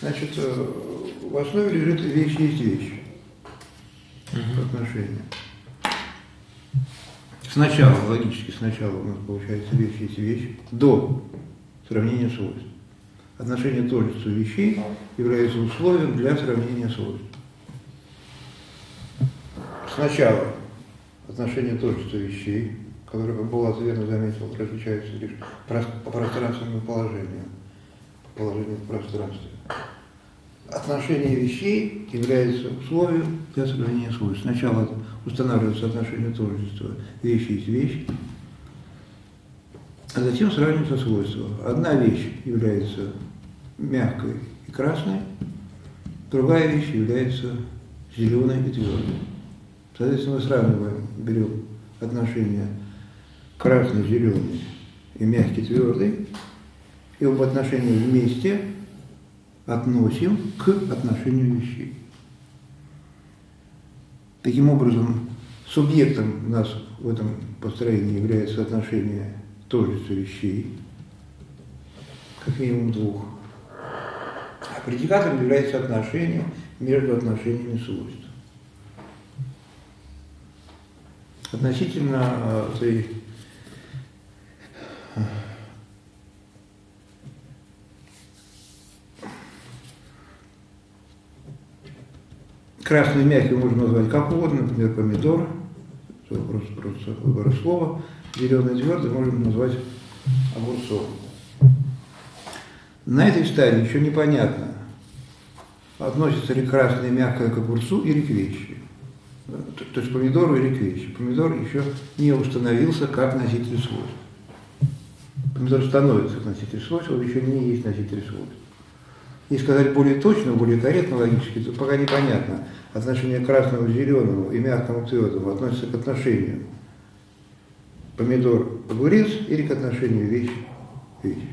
Значит, э, в основе лежит вещь есть вещь угу. отношения. Сначала, логически сначала у нас получается вещь есть вещь до сравнения свойств. Отношение тождества вещей является условием для сравнения свойств. Сначала отношение тождества вещей, которое, как Булат верно заметил, различаются лишь по пространственному положению, по положению в пространстве. Отношение вещей является условием для сохранения свойств. Сначала устанавливается отношение тождества вещи есть вещь, а затем сравниваются свойства. Одна вещь является мягкой и красной, другая вещь является зеленой и твердой. Соответственно, мы сравниваем, берем отношения красный, зеленый и мягкий, твердый, и оба отношения вместе относим к отношению вещей. Таким образом, субъектом у нас в этом построении является отношение тождества вещей, как минимум двух. А предикатом является отношение между отношениями свойств. Относительно этой красный мягкий можно назвать как угодно, например, помидор, вопрос просто выбора слова, зеленый твердый можно назвать огурцом. На этой стадии еще непонятно, относится ли красное мягкое к огурцу или к вещи то, то есть помидору или к вещи. Помидор еще не установился как носитель свойств. Помидор становится носитель свойств, он еще не есть носитель свойств. И сказать более точно, более корректно логически, то пока непонятно. Отношение красного к зеленому и мягкому к твердому относится к отношению помидор-огурец или к отношению вещь-вещь.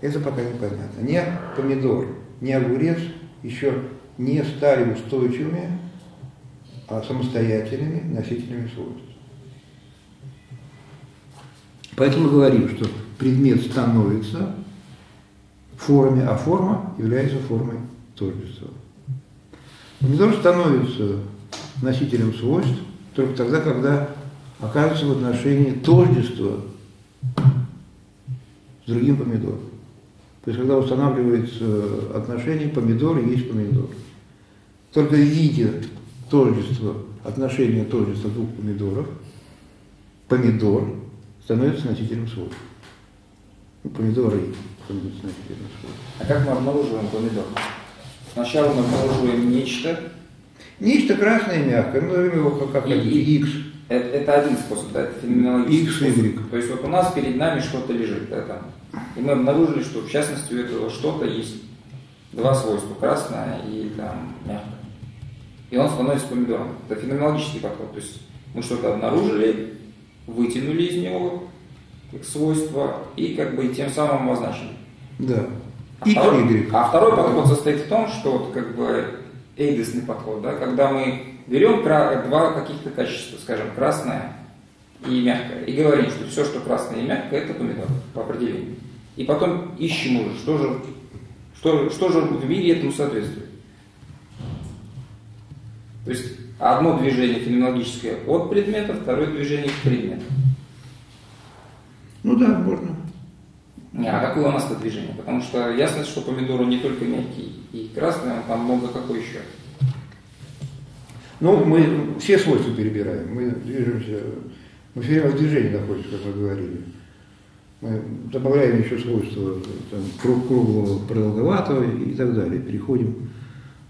Это пока непонятно. Ни помидор, ни огурец еще не стали устойчивыми а самостоятельными носителями свойств. Поэтому говорим, что предмет становится форме, а форма является формой тождества. Помидор становится носителем свойств только тогда, когда оказывается в отношении тождества с другим помидором. То есть, когда устанавливается отношение помидор и есть помидор. Только в виде тождество, отношение тождества двух помидоров, помидор становится носителем свойств. Ну, помидоры свойств. А как мы обнаруживаем помидор? Сначала мы обнаруживаем нечто. Нечто красное и мягкое. Мы назовем его как, как и, X. Это, это один способ, да, это феноменологический X, Y. То есть вот у нас перед нами что-то лежит, да, там. И мы обнаружили, что в частности у этого что-то есть два свойства, красное и там мягкое и он становится помидором. Это феноменологический подход. То есть мы что-то обнаружили, вытянули из него как свойство и как бы тем самым обозначили. Да. А, и второй, а второй подход состоит в том, что вот как бы эйдесный подход, да, когда мы берем два каких-то качества, скажем, красное и мягкое, и говорим, что все, что красное и мягкое, это помидор по определению. И потом ищем уже, что же, что, что же в мире этому соответствует. То есть одно движение феноменологическое от предмета, второе движение к предмету. Ну да, можно. Не, а какое у нас это движение? Потому что ясно, что помидор не только мягкий и красный, он там много какой еще. Ну, мы все свойства перебираем. Мы движемся, мы все время в движении находимся, как мы говорили. Мы добавляем еще свойства там, круглого, продолговатого и так далее. Переходим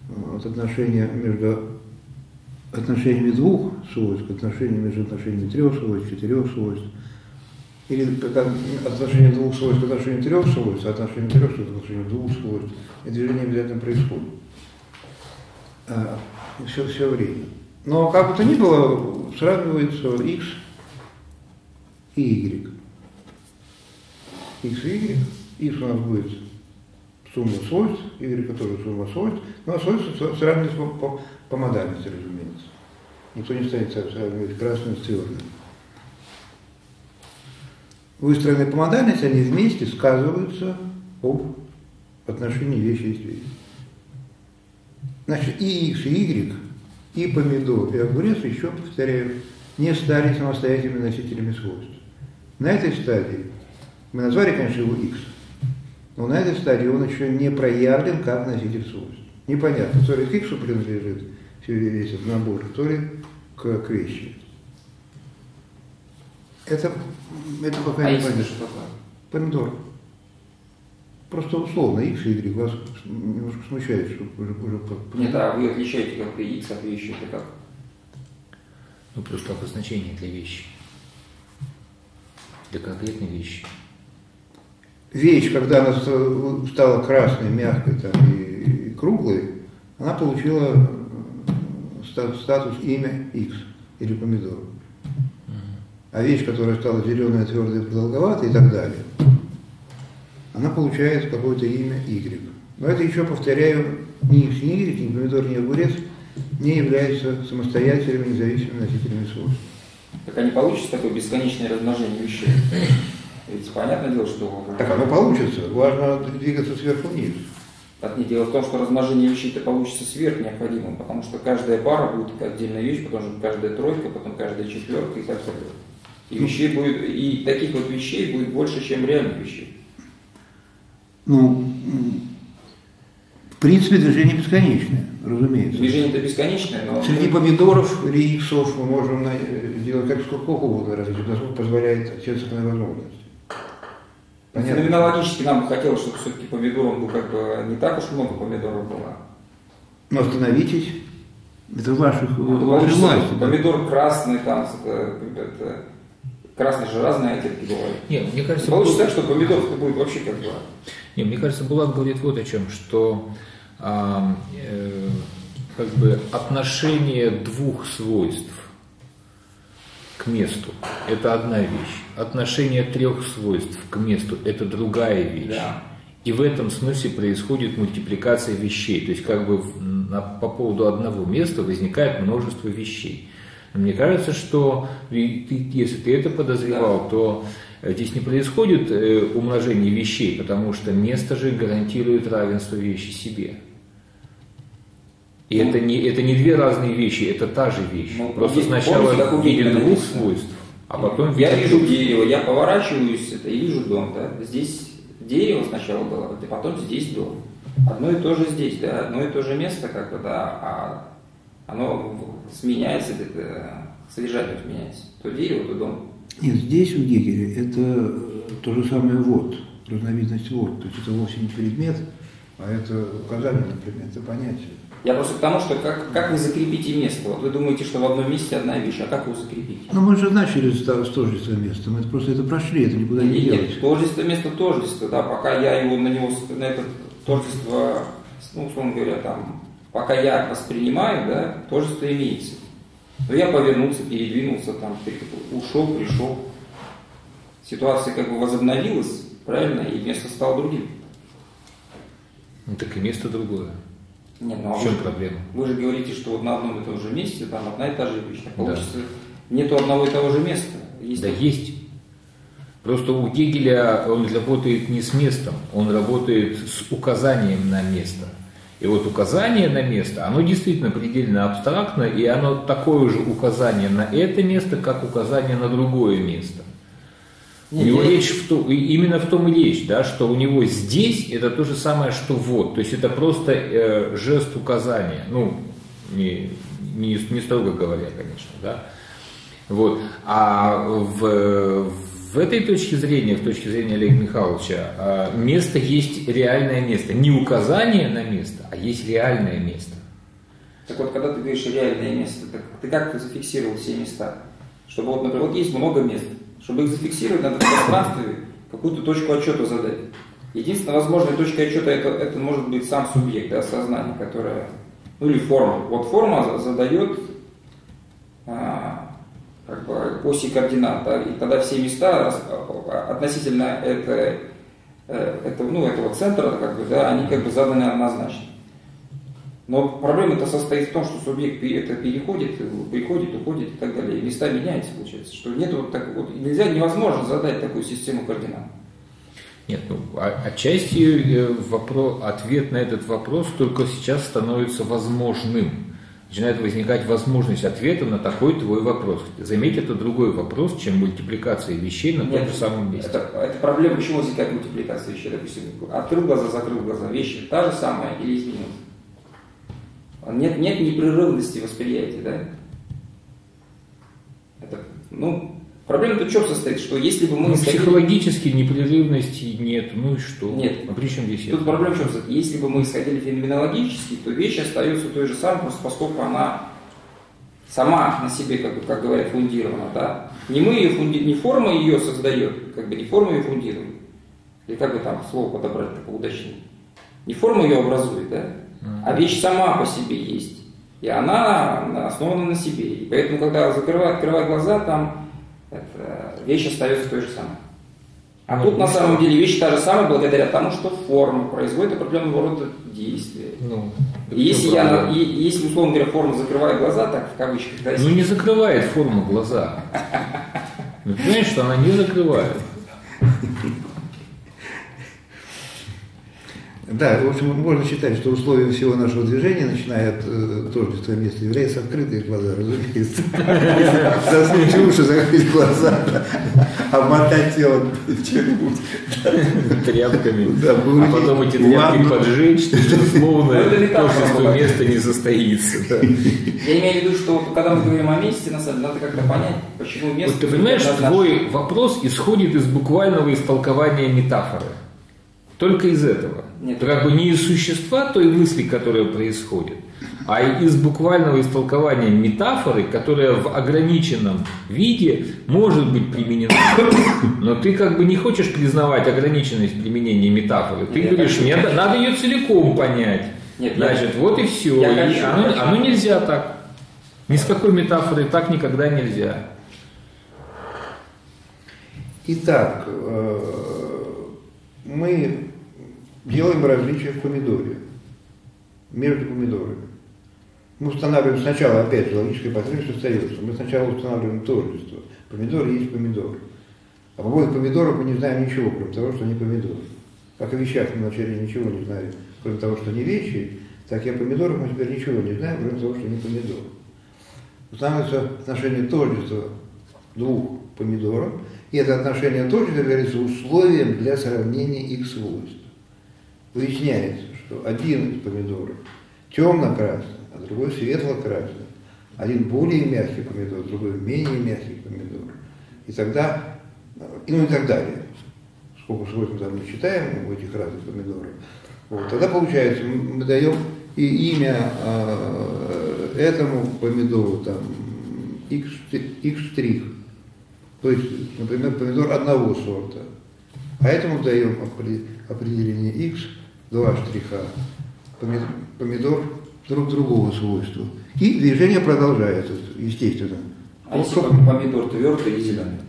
э, от отношения между отношениями двух свойств, отношениями между отношениями трех свойств, четырех свойств, или отношение двух свойств к отношению трех свойств, а отношение трех свойств к отношению двух свойств, и движение обязательно происходит. А, все, все время. Но как бы то ни было, сравнивается x и y. x и y. x у нас будет сумма свойств, y, которая сумма свойств, но свойства сравниваются по, по, по модальности, разумеется. Никто не станет сравнивать красную с твердым. Выстроенные по модальности, они вместе сказываются об отношении вещи есть вещь. Значит, и x, и y, и помидор, и огурец еще, повторяю, не стали самостоятельными носителями свойств. На этой стадии, мы назвали, конечно, его x, но на этой стадии он еще не проявлен как носитель свойств. Непонятно, то ли к x принадлежит весь этот набор, то ли к, к вещи. Это, это пока а не понятно. что такое? Помидор. Просто условно x и y вас немножко смущает, что уже, уже по- Нет, а вы отличаете как-то x от вещи, это как? Ну, просто обозначение для вещи. Для конкретной вещи. вещь, когда она ста- стала красной, мягкой там, и, и круглой, она получила э, ста- статус имя X или помидор. А вещь, которая стала зеленая, твердая, продолговатой и так далее, она получает какое-то имя Y. Но это еще, повторяю, ни X, ни Y, ни помидор, ни огурец не являются самостоятельными, независимыми носителями свойств. Так а не получится такое бесконечное размножение вещей? Ведь понятное дело, что... Так оно получится, важно двигаться сверху вниз. Так не дело в том, что размножение вещей-то получится сверх необходимым, потому что каждая пара будет отдельная вещь, потом каждая тройка, потом каждая четверка и так далее. И вещей будет, и таких вот вещей будет больше, чем реальных вещей. Ну, в принципе, движение бесконечное, разумеется. Движение-то бесконечное, но... Среди помидоров или иксов мы можем на- э, делать как сколько угодно различий, насколько позволяет общественная возможность. Понятно? Феноменологически нам бы хотелось, чтобы все-таки помидоров был как бы не так уж много помидоров было. Но остановитесь, это ваших, вашей власти. да. помидор красный, там, это, это- красный же разные оттенки бывают. Нет, мне кажется, Получится Бул- так, что помидоров будет вообще как бы... Не, мне кажется, Булат говорит вот о чем, что э, как бы отношение двух свойств к месту – это одна вещь. Отношение трех свойств к месту – это другая вещь. Да. И в этом смысле происходит мультипликация вещей. То есть как бы на- по поводу одного места возникает множество вещей. Мне кажется, что если ты это подозревал, то э, здесь не происходит э, умножение вещей, потому что место же гарантирует равенство вещи себе. И Ну, это, не, это не две разные вещи, это та же вещь. Ну, Просто есть- сначала помните, как у в виде Гегеля двух свойств, а потом Я вижу трех. дерево, я поворачиваюсь это, и вижу дом, да. Здесь дерево сначала было, а потом здесь дом. Одно и то же здесь, да, одно и то же место, как бы, да, а оно сменяется, это, содержание меняется. То дерево, то дом. Нет, здесь у Гегеля это э, то же самое вот, разновидность вот. То есть это вовсе не предмет, а это указание на предмет, это понятие. Я просто к тому, что как, как вы закрепите место? Вот вы думаете, что в одном месте одна вещь, а как его закрепить? Но мы же начали с с тождества места, мы просто это прошли, это никуда не Нет, делось. нет, тождество место тождество, да, пока я его на него, на это тождество, ну, условно говоря, там, пока я воспринимаю, да, тождество имеется. Но я повернулся, передвинулся, там, ушел, пришел. Ситуация как бы возобновилась, правильно, и место стало другим. Ну, так и место другое. Нет, ну, а В вы чем же- проблема? Вы же говорите, что вот на одном и том же месте, там одна и та же вещь. Да. получится, нету одного и того же места. Есть Да есть. Просто у Гегеля он работает не с местом, он работает с указанием на место. И вот указание на место, оно действительно предельно абстрактно, и оно такое же указание на это место, как указание на другое место. У Нет, него я- речь в том, именно в том и речь, да, что у него здесь это то же самое, что вот. То есть это просто э, жест указания. Ну, не, не, не строго говоря, конечно, да. Вот. А в, в этой точке зрения, в точке зрения Олега Михайловича, а, место есть реальное место. Не указание на место, а есть реальное место. Так вот, когда ты говоришь реальное место, так ты как ты зафиксировал все места? Чтобы вот, например, вот есть много мест. Чтобы их зафиксировать, надо в пространстве какую-то точку отчета задать. Единственная возможная точка отчета это, это может быть сам субъект, да, сознание, которое, ну или форма. Вот форма за- задает а, как бы оси координат, да, и тогда все места относительно это, э, этого, ну, этого центра, как бы, да, они как бы заданы однозначно. Но проблема-то состоит в том, что субъект это переходит, приходит, уходит и так далее. И места меняются, получается. Что нет вот так вот, нельзя, невозможно задать такую систему координат. Нет, ну, а, отчасти э, вопрос, ответ на этот вопрос только сейчас становится возможным. Начинает возникать возможность ответа на такой твой вопрос. Заметь, это другой вопрос, чем мультипликация вещей на том же самом месте. Это, это проблема, почему возникает мультипликация вещей. Допустим, открыл глаза, закрыл глаза, вещи та же самая или изменилась. Нет, нет непрерывности восприятия, да? Это, ну, Проблема тут в чем состоит, что если бы мы... Ну, исходили... психологически непрерывности нет, ну и что? Нет. А при чем здесь Тут это? проблема в чем состоит? Если бы мы исходили феноменологически, то вещь остается той же самой, просто поскольку она сама на себе, как, бы, как говорят, фундирована, да? Не мы ее фунди... не форма ее создает, как бы не форма ее фундирует. Или как бы там слово подобрать такое удачнее. Не форма ее образует, да? А вещь сама по себе есть. И она основана на себе. И поэтому, когда закрывает, открывает глаза, там это, вещь остается той же самой. А ну, тут на самом деле вещь та же самая благодаря тому, что форма производит определенного рода действия. Ну, и если, я, и, если, условно говоря, форма закрывает глаза, так в кавычках, да, Ну не закрывает форма глаза. Ну, понимаешь, что она не закрывает. Да, в общем, можно считать, что условием всего нашего движения, начиная от э, творчества места, являются открытые глаза, разумеется. Заснуть уши, закрыть глаза, обмотать тело чем-нибудь. Тряпками. А потом эти тряпки поджечь, что, безусловно, творчество места не состоится. Я имею в виду, что когда мы говорим о месте, на самом деле, надо как-то понять, почему место... Вот ты понимаешь, твой вопрос исходит из буквального истолкования метафоры. Только из этого. Нет, как бы не из существа той мысли, которая происходит, а из буквального истолкования метафоры, которая в ограниченном виде может быть применена. Но ты как бы не хочешь признавать ограниченность применения метафоры. Ты нет, говоришь, нет, надо ее целиком понять. Нет, Значит, я, вот и все. Я и хочу, оно, хочу. оно нельзя так. Ни с какой метафорой так никогда нельзя. Итак, э, мы делаем различия в помидоре, между помидорами. Мы устанавливаем сначала, опять же, логическая потребность остается. Мы сначала устанавливаем тождество. Помидор есть помидор. А по поводу помидоров мы не знаем ничего, кроме того, что они помидоры. Как о вещах мы вначале ничего не знали, кроме того, что они вещи, так и о помидорах мы теперь ничего не знаем, кроме того, что они помидоры. Устанавливается отношение тождества двух помидоров, и это отношение тождества является условием для сравнения их свойств выясняется, что один из помидоров темно-красный, а другой светло-красный. Один более мягкий помидор, другой менее мягкий помидор. И тогда, и ну и так далее. Сколько свойств мы там не читаем у этих разных помидоров. Вот, тогда получается, мы даем и имя э, этому помидору, там, x, x штрих. То есть, например, помидор одного сорта. А этому даем определение x два штриха, помидор друг другого свойства. И движение продолжается, естественно. А если помидор твердый и зеленый?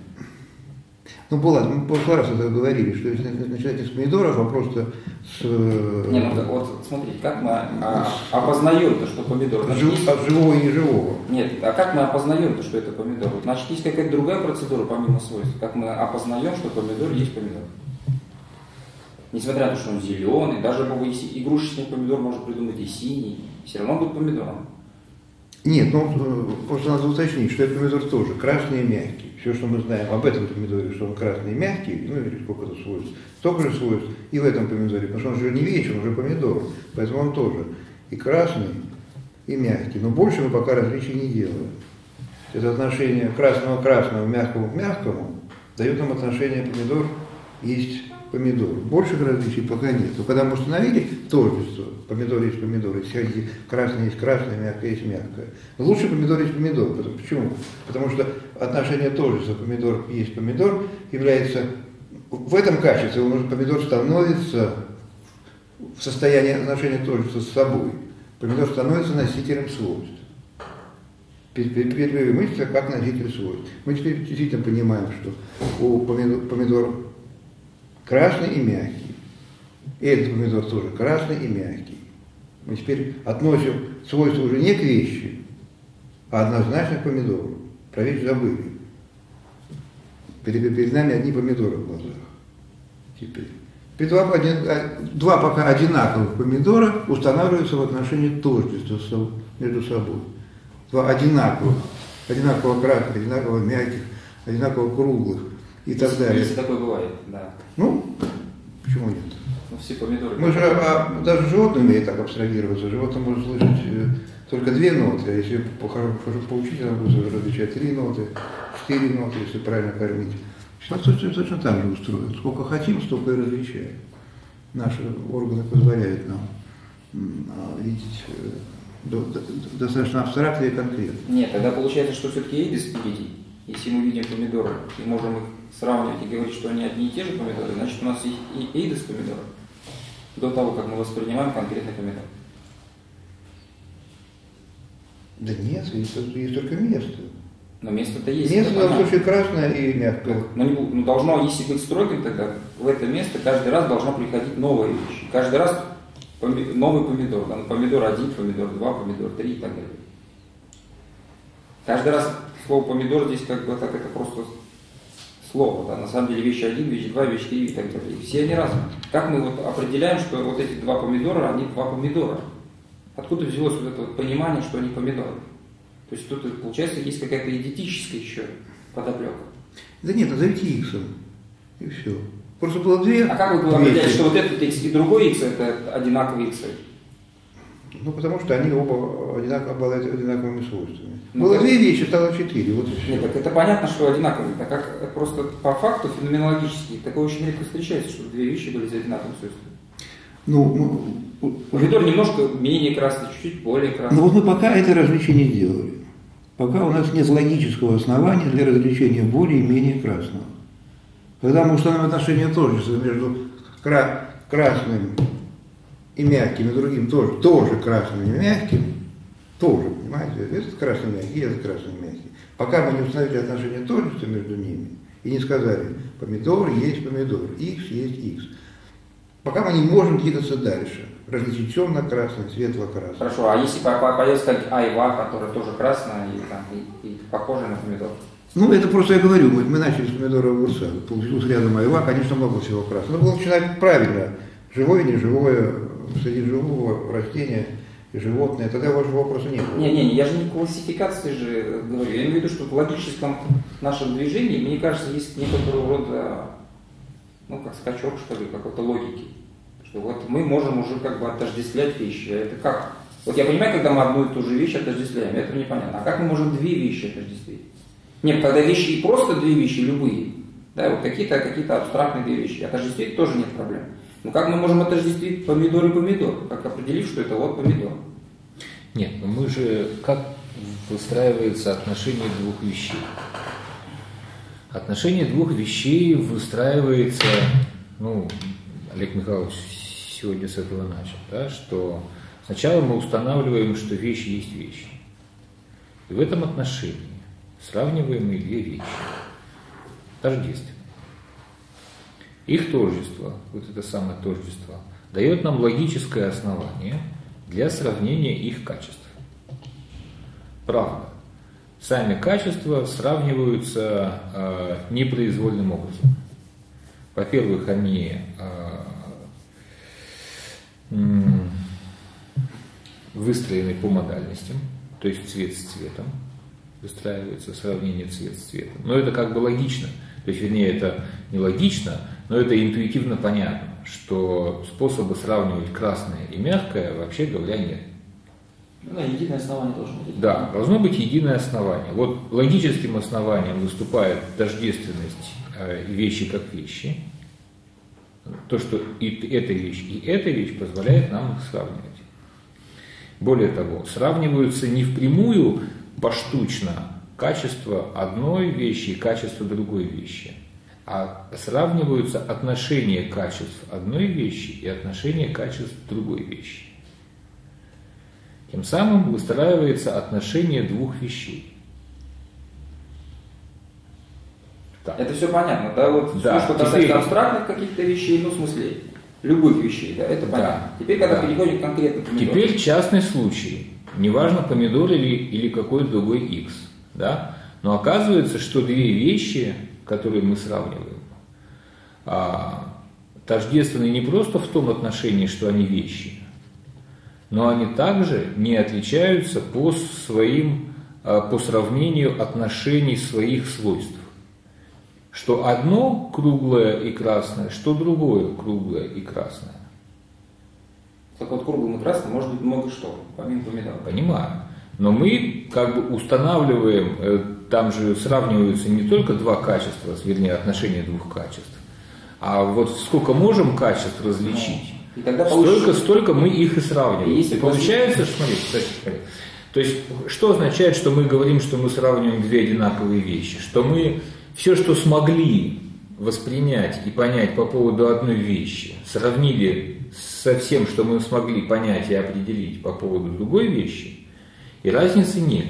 Ну, было, мы в прошлый раз это говорили, что если начинать не с помидоров, а просто с... Не, ну вот, смотрите, как мы а, опознаем-то, что помидор? Есть... От живого и неживого. Нет, а как мы опознаем-то, что это помидор? Значит, есть какая-то другая процедура помимо свойств. Как мы опознаем, что помидор есть помидор? Несмотря на то, что он зеленый, даже игрушечный помидор может придумать и синий, все равно будет помидором. Нет, ну э, просто надо уточнить, что этот помидор тоже красный и мягкий. Все, что мы знаем об этом помидоре, что он красный и мягкий, ну или сколько это свойств, столько же свойств и в этом помидоре, потому что он же не вечер, он же помидор, поэтому он тоже и красный, и мягкий. Но больше мы пока различий не делаем. Это отношение мягкого к мягкому дает нам отношение помидор есть помидор. Больших различий пока нет. Когда мы установили тождество, помидор есть помидор, если красный есть красное, мягкое есть мягкое. лучше помидор есть помидор. Почему? Потому что отношение тождества помидор есть помидор является в этом качестве он, помидор становится в состоянии отношения тождества с собой. Помидор становится носителем свойств. Первые мысли как носитель свойств. Мы теперь действительно понимаем, что у помидор, помидор красный и мягкий. Этот помидор тоже красный и мягкий. Мы теперь относим свойства уже не к вещи, а однозначно к помидору. Про вещь забыли. Перед, перед нами одни помидоры в глазах. Теперь. Два, один- а, два пока одинаковых помидора устанавливаются в отношении тождества между собой. Два одинаковых, одинаково красных, одинаково мягких, одинаково круглых и так далее. Если такое бывает, да. Ну, почему нет? Ну, все помидоры. Мы же, а, даже животные умеют так абстрагироваться. Животное может слышать э, только две ноты, а если похожу поучить, оно будет различать три ноты, четыре ноты, если правильно кормить. Все точно, точно так же устроено. Сколько хотим, столько и различаем. Наши органы позволяют нам а, видеть э, до- до- достаточно абстрактно и конкретно. Нет, тогда получается, что все-таки эйдис впереди. Если мы видим помидоры и можем их сравнивать и говорить, что они одни и те же помидоры, значит у нас есть и эйдис помидоры до того, как мы воспринимаем конкретный помидор. Да нет, есть, есть только место. Но место-то есть. Место в данном случае красное и мягкое. Ну, не ну, должно, если быть строгим, тогда в это место каждый раз должна приходить новая вещь. Каждый раз поми- новый помидор. Там помидор один, помидор два, помидор три и так далее. Каждый раз слово помидор здесь как бы так это просто слово. Да? На самом деле вещь один, вещь два, вещь три и так далее. Все они разные. Как мы вот определяем, что вот эти два помидора, они два помидора? Откуда взялось вот это вот понимание, что они помидоры? То есть тут, получается, есть какая-то идентическая еще подоплека. Да нет, назовите иксом. И все. Просто было две А как вы определяете, вещи. что вот этот X и другой X это одинаковые X? Ну, потому что они оба одинаково обладают одинаковыми свойствами. Ну, Было две вещи, стало четыре. Вот и все. Нет, так это понятно, что одинаковые. Так как просто по факту феноменологически такое очень редко встречается, чтобы две вещи были за одинаковым свойством. Ну, ну, Помидор немножко менее красный, чуть-чуть более красный. но вот мы пока это различие не сделали. Пока у нас нет логического основания для различения более и менее красного. Когда мы установим отношение тождества между кра- красным и мягким, и другим тоже, тоже красным и мягким, тоже, понимаете, этот красный мягкий, этот красный мягкий. Пока мы не установили отношение тождества между ними и не сказали, помидор есть помидор, x есть x. Пока мы не можем двигаться дальше, различить темно-красный, светло-красный. Хорошо, а если по- по- появится как айва, которая тоже красная и, там, и, и похожая на помидор? Ну, это просто я говорю, мы, мы начали с помидора огурца, получилось рядом айва, конечно, много всего красного. Но было начинать правильно, живое, неживое, среди живого растения и животное, тогда вашего вопроса не было. Не-не, я же не классификации же говорю. Я имею в виду, что в логическом нашем движении, мне кажется, есть некоторого рода, ну, как скачок, что ли, какой-то логики. Что вот мы можем уже как бы отождествлять вещи. А это как? Вот я понимаю, когда мы одну и ту же вещь отождествляем, это непонятно. А как мы можем две вещи отождествить? Нет, когда вещи и просто две вещи, любые, да, вот какие-то какие абстрактные две вещи, отождествить тоже нет проблем. Но как мы можем отождествить помидор и помидор? Как определив, что это вот помидор? Нет, ну мы же, как выстраивается отношение двух вещей? Отношение двух вещей выстраивается, ну, Олег Михайлович сегодня с этого начал, да, что сначала мы устанавливаем, что вещь есть вещь. И в этом отношении сравниваемые две вещи тождественны. Их тождество, вот это самое тождество, дает нам логическое основание для сравнения их качеств. Правда, сами качества сравниваются э, непроизвольным образом. Во-первых, они э, выстроены по модальностям, то есть цвет с цветом, выстраивается сравнение цвет с цветом. Но это как бы логично. То есть, вернее, это не логично, но это интуитивно понятно, что способа сравнивать красное и мягкое, вообще говоря, нет. Ну да, единое основание должно быть. Да, должно быть единое основание. Вот логическим основанием выступает тождественность э, вещи как вещи. То, что и эта вещь, и эта вещь позволяет нам их сравнивать. Более того, сравниваются не впрямую поштучно качество одной вещи и качество другой вещи, а сравниваются отношения качеств одной вещи и отношения качеств другой вещи. Тем самым выстраивается отношение двух вещей. Так. Это все понятно, да? Вот Да, что касается теперь- абстрактных каких-то вещей, ну, в смысле, любых вещей, да, это Да. понятно. Теперь, когда Да. переходим к конкретным помидорам. Теперь частный случай. Неважно, помидор или, или какой другой X. Да? Но оказывается, что две вещи, которые мы сравниваем, а, тождественны не просто в том отношении, что они вещи, но они также не отличаются по своим, а, по сравнению отношений своих свойств. Что одно круглое и красное, что другое круглое и красное. Так вот круглым и красным может быть много что, помимо помидоров. Понимаю. Но мы как бы устанавливаем, э, там же сравниваются не только два качества, вернее отношения двух качеств, а вот сколько можем качеств различить, И тогда столько, получится- столько мы их и сравниваем. И если И получается, что, смотри, кстати, смотри, то есть, что означает, что мы говорим, что мы сравниваем две одинаковые вещи? Что мы все, что смогли воспринять и понять по поводу одной вещи, сравнили со всем, что мы смогли понять и определить по поводу другой вещи, и разницы нет.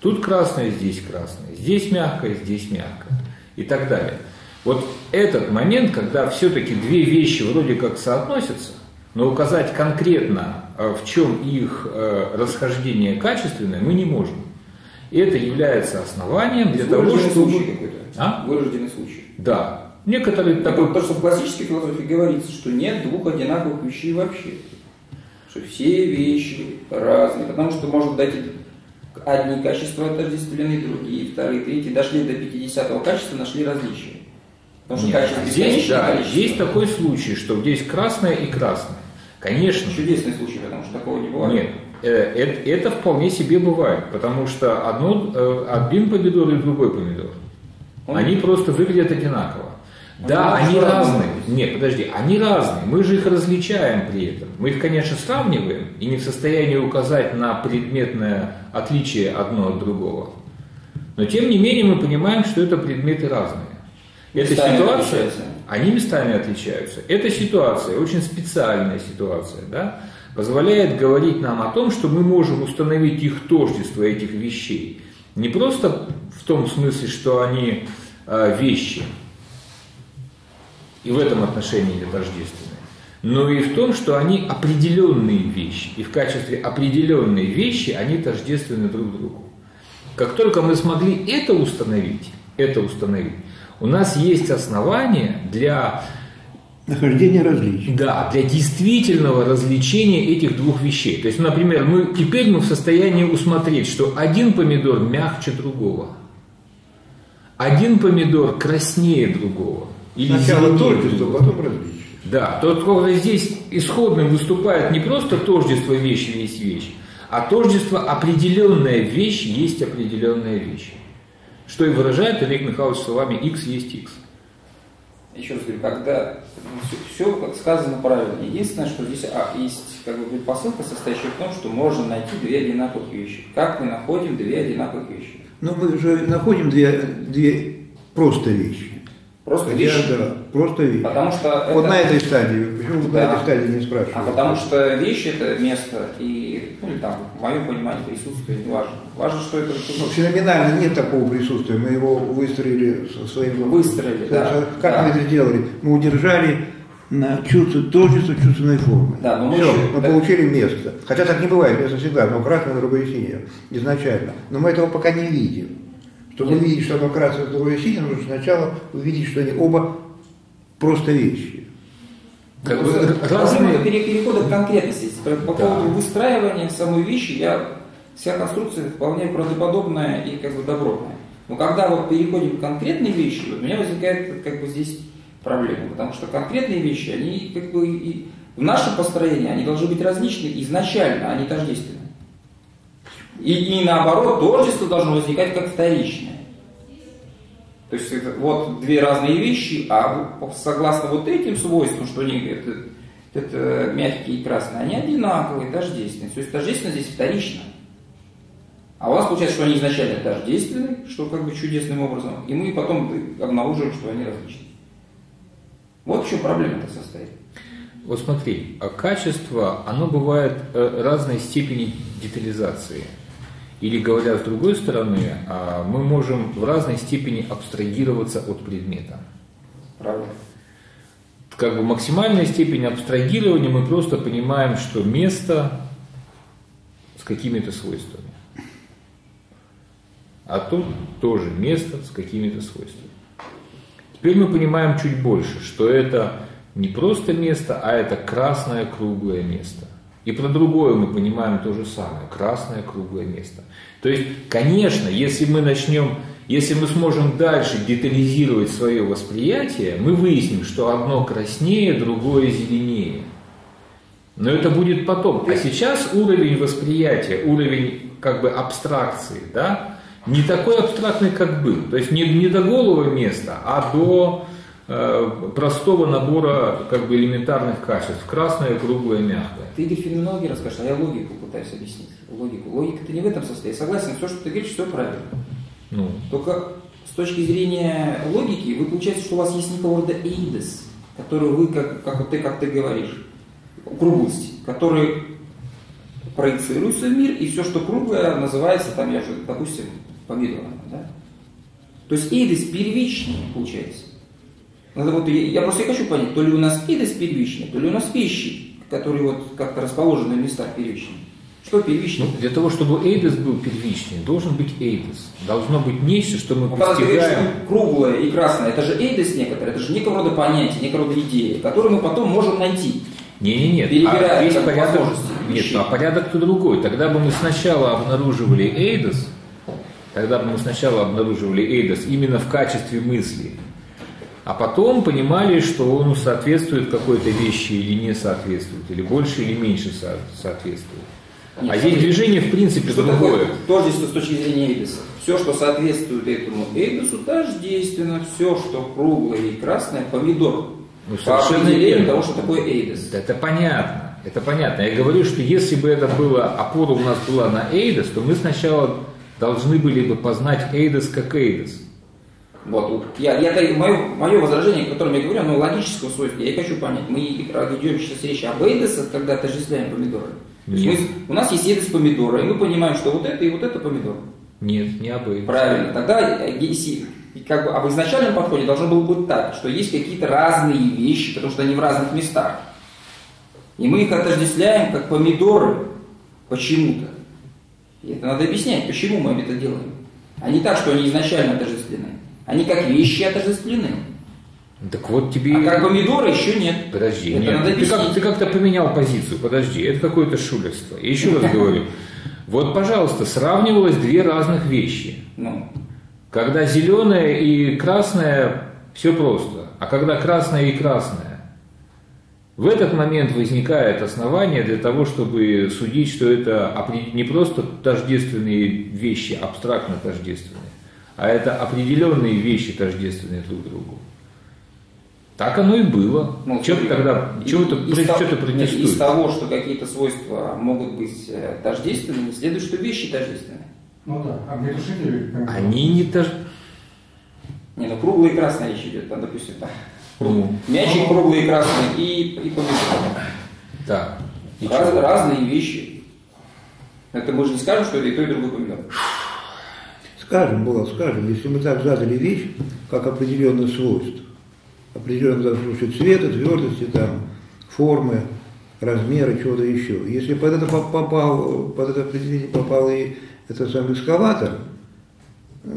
Тут красное, здесь красное, здесь мягкое, здесь мягкое и так далее. Вот этот момент, когда все-таки две вещи вроде как соотносятся, но указать конкретно, э, в чем их э, расхождение качественное, мы не можем. И это является основанием для того, чтобы... случай какой-то. А? Вырожденный случай. Да. Некоторые Так такой... то, что в классической философии говорится, что нет двух одинаковых вещей вообще. Что все вещи разные. Потому что, может быть, одни качества отождествлены, другие, вторые, третьи. Дошли до 50-го качества, нашли различия. Потому что Нет, качество здесь, да, количество. есть такой случай, что здесь красное и красное. Конечно. Чудесный случай, потому что такого не бывает. Нет, э, это, это вполне себе бывает, потому что одно, э, один помидор и другой помидор, Он- они просто выглядят одинаково. Да, может они разные. Нет, подожди, они разные. Мы же их различаем при этом. Мы их, конечно, сравниваем и не в состоянии указать на предметное отличие одно от другого. Но тем не менее мы понимаем, что это предметы разные. Эта ситуация, отличаются. они местами отличаются. Эта ситуация, очень специальная ситуация, да, позволяет говорить нам о том, что мы можем установить их тождество этих вещей. Не просто в том смысле, что они э, вещи, и в этом отношении они тождественны, но и в том, что они определенные вещи, и в качестве определенной вещи они тождественны друг другу. Как только мы смогли это установить, это установить, у нас есть основания для, Нахождение различий. да, для действительного развлечения этих двух вещей. То есть, например, мы, теперь мы в состоянии усмотреть, что один помидор мягче другого, один помидор краснее другого. Или Сначала тождество, потом различие. Да, то когда здесь исходным выступает не просто тождество вещи есть вещь, а тождество определенная вещь есть определенная вещь. Что и выражает Олег Михайлович словами x есть x. Еще раз говорю, когда все, как сказано правильно. Единственное, что здесь а, есть как бы предпосылка, состоящая в том, что можно найти две одинаковых вещи. Как мы находим две одинаковых вещи? Но мы же находим две, две просто вещи. Просто вещи. да, просто вещи. Потому что Вот это- на этой стадии. Почему Да. на этой стадии не спрашиваете? А потому что вещь это место и, ну или там, в моем понимании, присутствие не важно. Важно, что это Ну, феноменально нет такого присутствия. Мы его выстроили со своим... Выстроили, да. Как Да. мы это сделали? Мы удержали на чувство тождества чувственной формы. Да, но мы Все, еще- мы да. получили место. Хотя так не бывает, место всегда, но красное, другое синее изначально. Но мы этого пока не видим. Чтобы увидеть, что оно красное, другое синее, нужно сначала увидеть, что они оба просто вещи. Как бы разные- перехода к конкретности. По, по Да. поводу выстраивания самой вещи, я, вся конструкция вполне правдоподобная и как бы добротная. Но когда вот переходим к конкретной вещи, вот у меня возникает как бы здесь проблема. Потому что конкретные вещи, они как бы и в нашем построении, они должны быть различны изначально, они тождественны. И, и наоборот, тождество должно возникать как вторичное. То есть это вот две разные вещи, а согласно вот этим свойствам, что они это, это мягкие и красные, они одинаковые, тождественные. То есть тождественно здесь вторично. А у вас получается, что они изначально тождественны, что как бы чудесным образом, и мы потом обнаруживаем, что они различны. Вот в чем проблема-то состоит. Вот смотри, а качество, оно бывает э, разной степени детализации. Или говоря с другой стороны, а, мы можем в разной степени абстрагироваться от предмета. Правда? Как бы максимальная степень абстрагирования мы просто понимаем, что место с какими-то свойствами. А тут тоже место с какими-то свойствами. Теперь мы понимаем чуть больше, что это не просто место, а это красное круглое место. И про другое мы понимаем то же самое, красное круглое место. То есть, конечно, если мы начнем, если мы сможем дальше детализировать свое восприятие, мы выясним, что одно краснее, другое зеленее. Но это будет потом. А сейчас уровень восприятия, уровень как бы абстракции, да, не такой абстрактный, как был. То есть не, не до голого места, а до простого набора как бы элементарных качеств. Красное, круглое, мягкое. Ты Игорь феноменологию расскажешь, а я логику пытаюсь объяснить. Логику. Логика-то не в этом состоит. Согласен, все, что ты говоришь, все правильно. Ну. Только с точки зрения логики, вы получается, что у вас есть некого рода эйдес, который вы, как, как ты, как ты говоришь, круглости, который проецируется в мир, и все, что круглое, называется, там, я же, допустим, помидором. Да? То есть эйдес первичный, получается. Вот, я, я просто хочу понять, то ли у нас эйдес первичный, то ли у нас вещи, которые вот как-то расположены в местах первичные. Что первичный? Ну, для того, чтобы эйдес был первичный, должен быть эйдес. Должно быть нечто, что мы Ну, когда ты говоришь, постигаем. круглое и красное, это же эйдес некоторые, это же некого рода понятие, некого рода идея, которую мы потом можем найти. Не-не-не, Перебирая а весь порядок, нет, а порядок-то другой. Тогда бы мы сначала обнаруживали эйдос, тогда бы мы сначала обнаруживали эйдос именно в качестве мысли, а потом понимали, что он соответствует какой-то вещи или не соответствует, или больше или меньше со- соответствует. Нет, а здесь движение в принципе Что другое. такое тождество с точки зрения эйдеса? Все, что соответствует этому эйдесу, тождественно. Все, что круглое и красное, помидор. Ну, совершенно верно. того, что такое эйдес. Это понятно, это понятно. Я говорю, что если бы это было, опора у нас была на Эйдос, то мы сначала должны были бы познать Эйдос как Эйдос. Вот, вот. Я, я, мое, мое возражение, о котором я говорю, оно логического свойства. Я хочу понять. Мы ведем сейчас речь об эйдесах, когда отождествляем помидоры. Нет. мы- у нас есть эйдес помидора, и мы понимаем, что вот это и вот это помидор. Нет, не об Эйдос. Правильно. Тогда э, если как бы, в изначальном подходе должно было быть так, что есть какие-то разные вещи, потому что они в разных местах. И мы их отождествляем как помидоры почему-то. И это надо объяснять, почему мы это делаем. А не так, что они изначально отождествлены. Они как вещи отождествлены. Так вот тебе... А как помидоры еще нет. Подожди, это нет, надо ты, как, ты как-то поменял позицию, подожди, это какое-то шулерство. Я еще раз говорю, вот, пожалуйста, сравнивалось две разных вещи. Ну, Когда зеленое и красное, все просто. А когда красное и красное, в этот момент возникает основание для того, чтобы судить, что это не просто тождественные вещи, абстрактно тождественные, а это определенные вещи, тождественные друг другу. Так оно и было. ну, Чего ты тогда, и- чего ты, из про- того- ты Из того, что какие-то свойства могут быть э, тождественными, следует, что вещи тождественны. Ну да, огнетушители. бы, Они не тож... Не, ну круглый и красный речь идет, там, допустим, там. Ну, Мячик круглый и красный и, и помидор. так. И Раз- чего? разные вещи. Это мы же не скажем, что это и то, и другой помидор. Скажем, было, скажем, если мы так задали вещь, как определенное свойство, определенного слушай, цвета, твердости, там, формы, размера, чего-то еще. Если под это поп- попал, под это определение попал и этот самый экскаватор, э,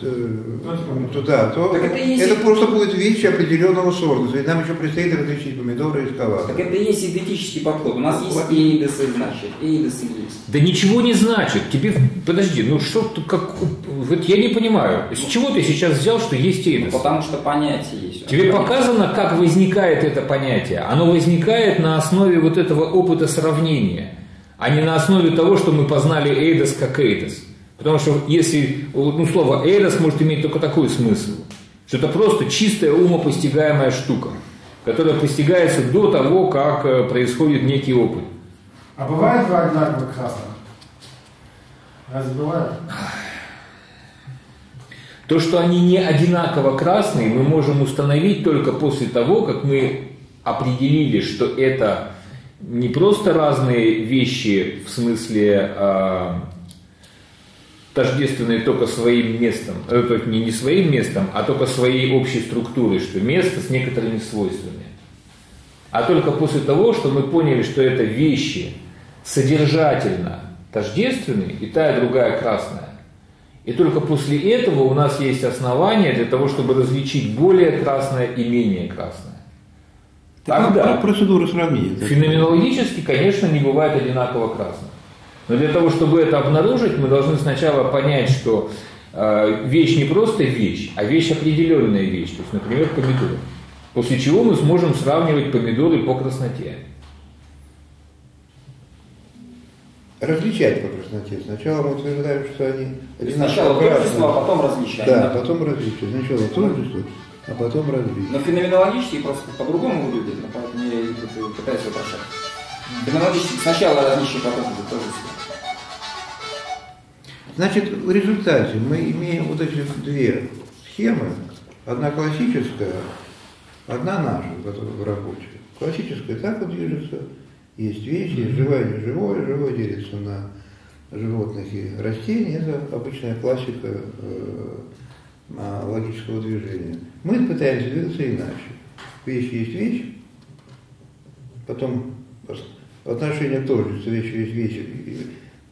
то, то да, то Так это и есть- это просто будет вещи определенного сорта. То есть нам еще предстоит различить помидоры и экскаватор. Так это и есть идентический подход. У нас есть Вот. эйдесы, значит, эйдесы есть. Да ничего не значит. Тебе, подожди, ну что ты как, вот я не понимаю, с чего ты сейчас взял, что есть эйдос? Потому что понятие есть. Тебе показано, как возникает это понятие. Оно возникает на основе вот этого опыта сравнения, а не на основе того, что мы познали эйдос как эйдос. Потому что если, ну, слово эйдос может иметь только такой смысл, что это просто чистая умопостигаемая штука, которая постигается до того, как э, происходит некий опыт. А бывает два одинаковых красных? Разве бывает? То, что они не одинаково красные, мы можем установить только после того, как мы определили, что это не просто разные вещи в смысле а, тождественные только своим местом, э, не, не своим местом, а только своей общей структурой, что место с некоторыми свойствами. А только после того, что мы поняли, что это вещи содержательно тождественные, и та, и другая красная. И только после этого у нас есть основания для того, чтобы различить более красное и менее красное. Тогда процедура сравнения. феноменологически, конечно, не бывает одинаково красных. Но для того, чтобы это обнаружить, мы должны сначала понять, что э, вещь не просто вещь, а вещь определенная вещь. То есть, например, помидор. После чего мы сможем сравнивать помидоры по красноте. различать по красноте. Сначала мы утверждаем, что они Сначала тождество, а потом различие. Да, потом различие. Сначала тождество, а потом различие. Но феноменологически просто по-другому выглядит, но поэтому я пытаюсь вопрошать. Феноменологически сначала различие, потом тождество. Значит, в результате мы имеем вот эти две схемы. Одна классическая, одна наша, которая рабочая. Классическая так вот движется, есть вещи, есть живое неживое, живое делится на животных и растений, это обычная классика э, логического движения. Мы пытаемся двигаться иначе. Вещь есть вещь, потом отношение тоже, что вещь есть вещь,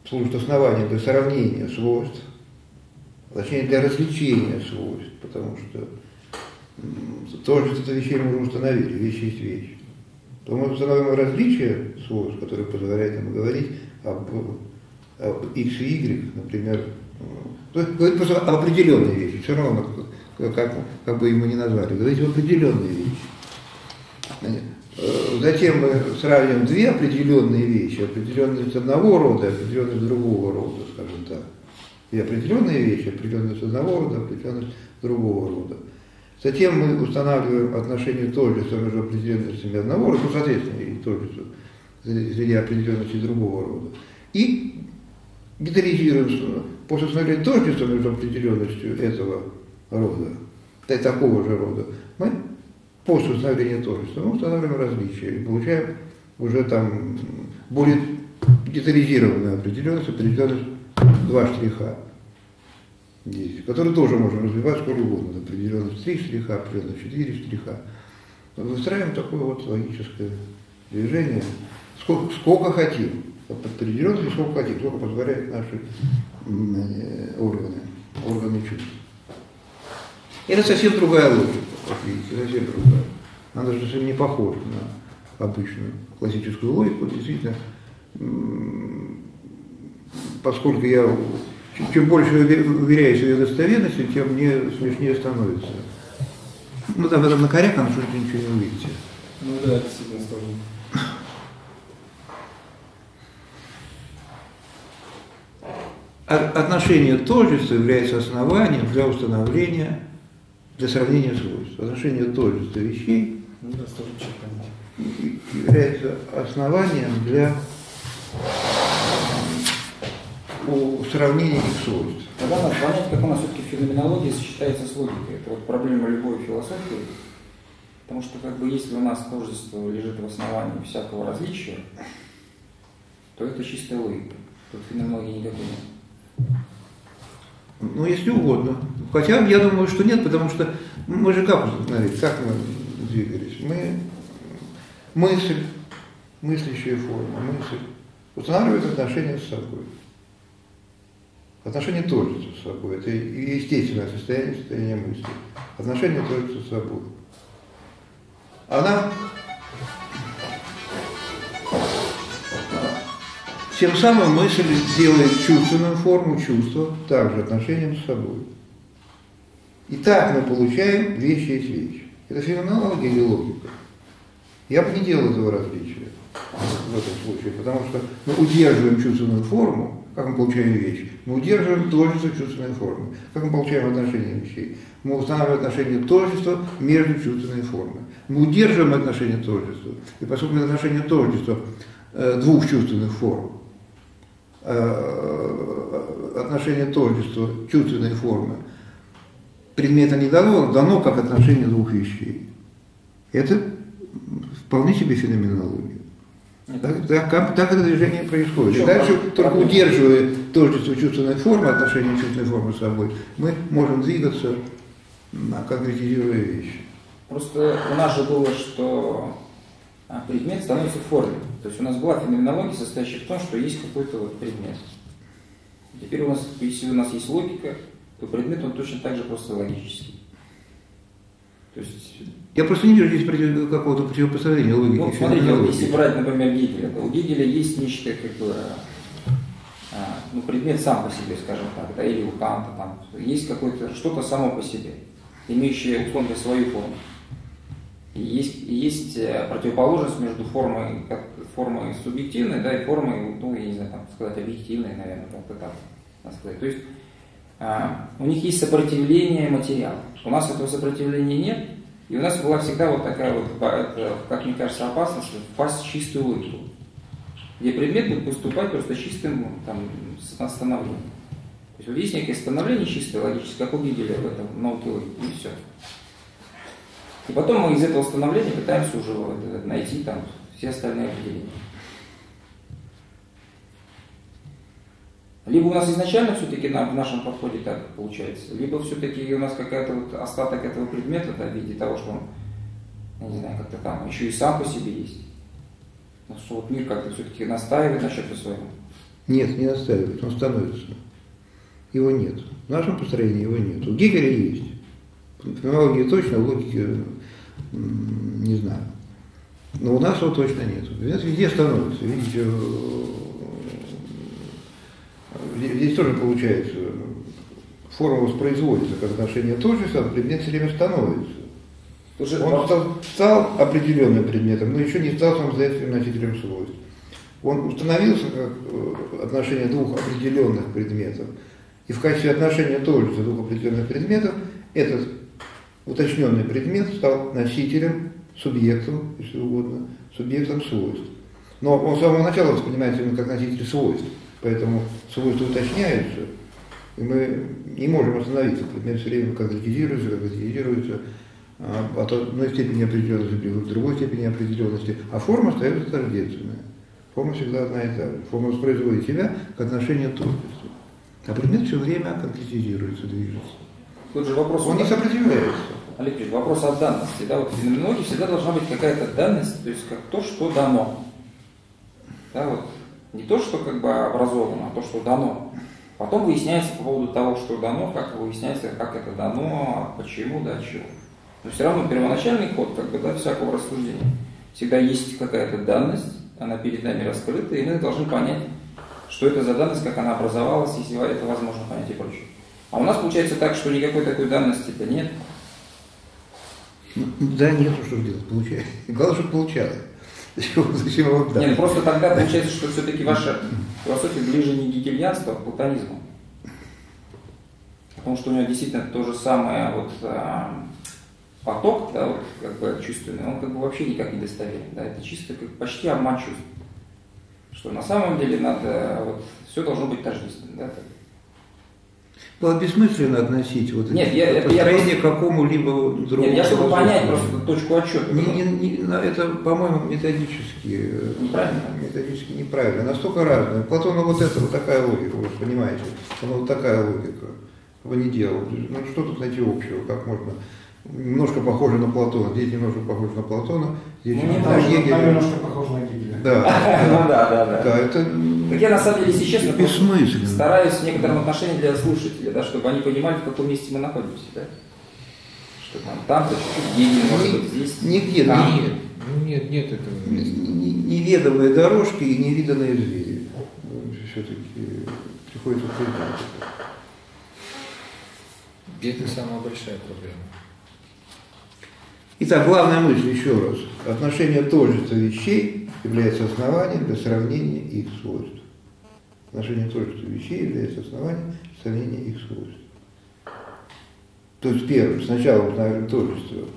служит основанием для сравнения свойств, точнее для развлечения свойств, потому что тоже это вещей мы уже установили, вещь есть вещь. То мы установим различия свойств, которые позволяют нам говорить об, об x и y, например, то есть говорить просто об определенной вещи, все равно, как, как бы мы ни назвали, говорить об определенной вещи. Э, затем мы сравним две определенные вещи, определенность одного рода, определенность другого рода, скажем так. И определенные вещи, определенность одного рода, определенность другого рода. Затем мы устанавливаем отношение тождества между определенностями одного рода, ну, соответственно, и тождество среди определенностей другого рода. И гидризируем, после установления тождества между определенностью этого рода, такого же рода, после установления тождества мы устанавливаем различия. И получаем уже там более детализированную определенность, определенность два штриха. Есть, которые тоже можно развивать сколько угодно, определенно три штриха, определенно четыре штриха. Выстраиваем такое вот логическое движение, сколько, сколько хотим, под определенностью сколько хотим, сколько позволяет наши э, органы, органы чувств. Это совсем другая логика, видите, совсем другая. Она даже совсем не похожа на обычную классическую логику, действительно, поскольку я чем больше уверяюсь в ее достоверности, тем мне смешнее становится. Ну, там это на коряком, что вы ничего не увидите. Ну да, действительно сложно. Отношение тождества является основанием для установления, для сравнения свойств. Отношение тождества вещей ну, является основанием для сравнения их свойств. Тогда надо понять, как у нас все-таки феноменология сочетается с логикой. Это вот проблема любой философии. Потому что как бы если у нас тождество лежит в основании всякого различия, то это чистая логика. Тут феноменологии никакой нет. Ну, если угодно. Хотя я думаю, что нет, потому что мы же как установили, как мы двигались? Мы мысль, мыслящая форма, мысль устанавливает отношения с собой. Отношения тождества с собой. Это естественное состояние, состояние мысли. Отношения тождества с собой. Она тем самым мысль делает чувственную форму чувства, также отношением с собой. И так мы получаем вещи есть вещи. Это феноменология или логика. Я бы не делал этого различия в этом случае, потому что мы удерживаем чувственную форму, как мы получаем вещи? Мы удерживаем тождество чувственной формы. Как мы получаем отношения вещей? Мы устанавливаем отношение тождества между чувственной формой. Мы удерживаем отношение тождества. И поскольку отношение тождества э, двух чувственных форм, отношение тождества чувственной формы предмета не дано, дано как отношение двух вещей. Это вполне себе феноменология. Так, так, так это движение происходит. И дальше, только удерживая тождество чувственной формы, отношение чувственной формы с собой, мы можем двигаться, конкретизируя вещи. Просто у нас же было, что предмет становится в форме. То есть у нас была феноменология, состоящая в том, что есть какой-то вот предмет. Теперь у нас, если у нас есть логика, то предмет он точно так же просто логический. То есть Я просто не вижу здесь против- какого-то противопоставления логики. Ну, смотрите, вот если брать, например, Гегеля, то у Гегеля есть нечто, как бы, а, ну, предмет сам по себе, скажем так, да, или у Канта, там, есть какое-то, что-то само по себе, имеющее, условно, свою форму. Есть, есть э, противоположность между формой, как, формой субъективной, да, и формой, ну, я не знаю, там, сказать, объективной, наверное, как-то так, сказать. То есть, а, у них есть сопротивление материала. У нас этого сопротивления нет, и у нас была всегда вот такая вот, как мне кажется, опасность впасть в чистую логику, где предмет будет поступать просто чистым ну, там, становлением. То есть вот есть некое становление чистое, логическое, как у Гегеля в этом науке логики, и все. И потом мы из этого становления пытаемся уже найти там все остальные определения. Либо у нас изначально все-таки в нашем подходе так получается, либо все-таки у нас какая-то вот остаток этого предмета да, в виде того, что он, я не знаю, как-то там еще и сам по себе есть. Ну, что вот мир как-то все-таки настаивает на чем-то своем. Нет, не настаивает, он становится. Его нет. В нашем построении его нет. У Гегеля есть. Феноменологии точно, в логике не знаю. Но у нас его точно нет. Везде- Везде становится. Видите, э, здесь- здесь тоже получается, форма воспроизводится как отношение тождества, а предмет все время становится. Же Он стал, стал определенным предметом, но еще не стал самостоятельным носителем свойств. Он установился как э, отношение двух определенных предметов. И в качестве отношения тождества двух определенных предметов этот уточненный предмет стал носителем, субъектом, если угодно, субъектом свойств. Но он с самого начала воспринимается именно как носитель свойств, поэтому свойства уточняются, и мы не можем остановиться. Предмет все время конкретизируется, конкретизируется, а, от одной степени определенности приходит к другой степени определенности, а форма остается тождественная. Форма всегда одна и та же. Форма воспроизводит себя к отношению тождества. А предмет все время конкретизируется, движется. Тут же вопрос... Он не сопротивляется. Олег Ильич, вопрос о данности. Да, вот в феноменологии всегда должна быть какая-то данность, то есть как то, что дано. Да, вот. Не то, что как бы образовано, а то, что дано. Потом выясняется по поводу того, что дано, как выясняется, как это дано, почему, да, чего. Но все равно первоначальный ход как бы, да, всякого рассуждения. Всегда есть какая-то данность, она перед нами раскрыта, и мы должны понять, что это за данность, как она образовалась, если это возможно понять и прочее. А у нас получается так, что никакой такой данности-то нет. Да, нет, ну что делать, получается. Главное, чтобы получалось. Зачем, его Нет, дать? ну просто тогда получается, что все-таки ваша философия ближе не гегельянству, а к платонизму. Потому что у него действительно то же самое вот, а, поток, да, вот, как бы чувственный, он как бы вообще никак не достоверен. Да, это чисто как почти обман чувств. Что на самом деле надо, вот, все должно быть тождественным. Да, так. Было бессмысленно относить вот Нет, эти я- это я построения к какому-либо другому. Нет, я чтобы понять просто точку отчета. Не- не- не- на- это, по-моему, методически, э, Неправильно? методически неправильно. Настолько разное. Платона вот это вот такая логика, вы понимаете. Него вот такая логика. Вы не делал. Ну что тут найти общего? Как можно? Немножко похоже на Платона. Здесь немножко похоже на Платона. Здесь Ну, немножко немножко похоже на Гегеля. Да, Ну да, да, да. да, это Так я на самом деле, если честно, бессмысленно. стараюсь в некотором отношении для слушателей, да, чтобы они понимали, в каком месте мы находимся, да? Что там, там-то Гегель, может быть, здесь. Нигде, там. нет. Ну, нет, нет этого места. не- Неведомые дорожки и невиданные звери. Все-таки приходится признать. это. Это самая большая проблема. Итак, главная мысль еще раз. Отношение тождества вещей является основанием для сравнения их свойств. Отношение тождества вещей является основанием для сравнения их свойств. То есть первым, сначала мы устанавливаем тождество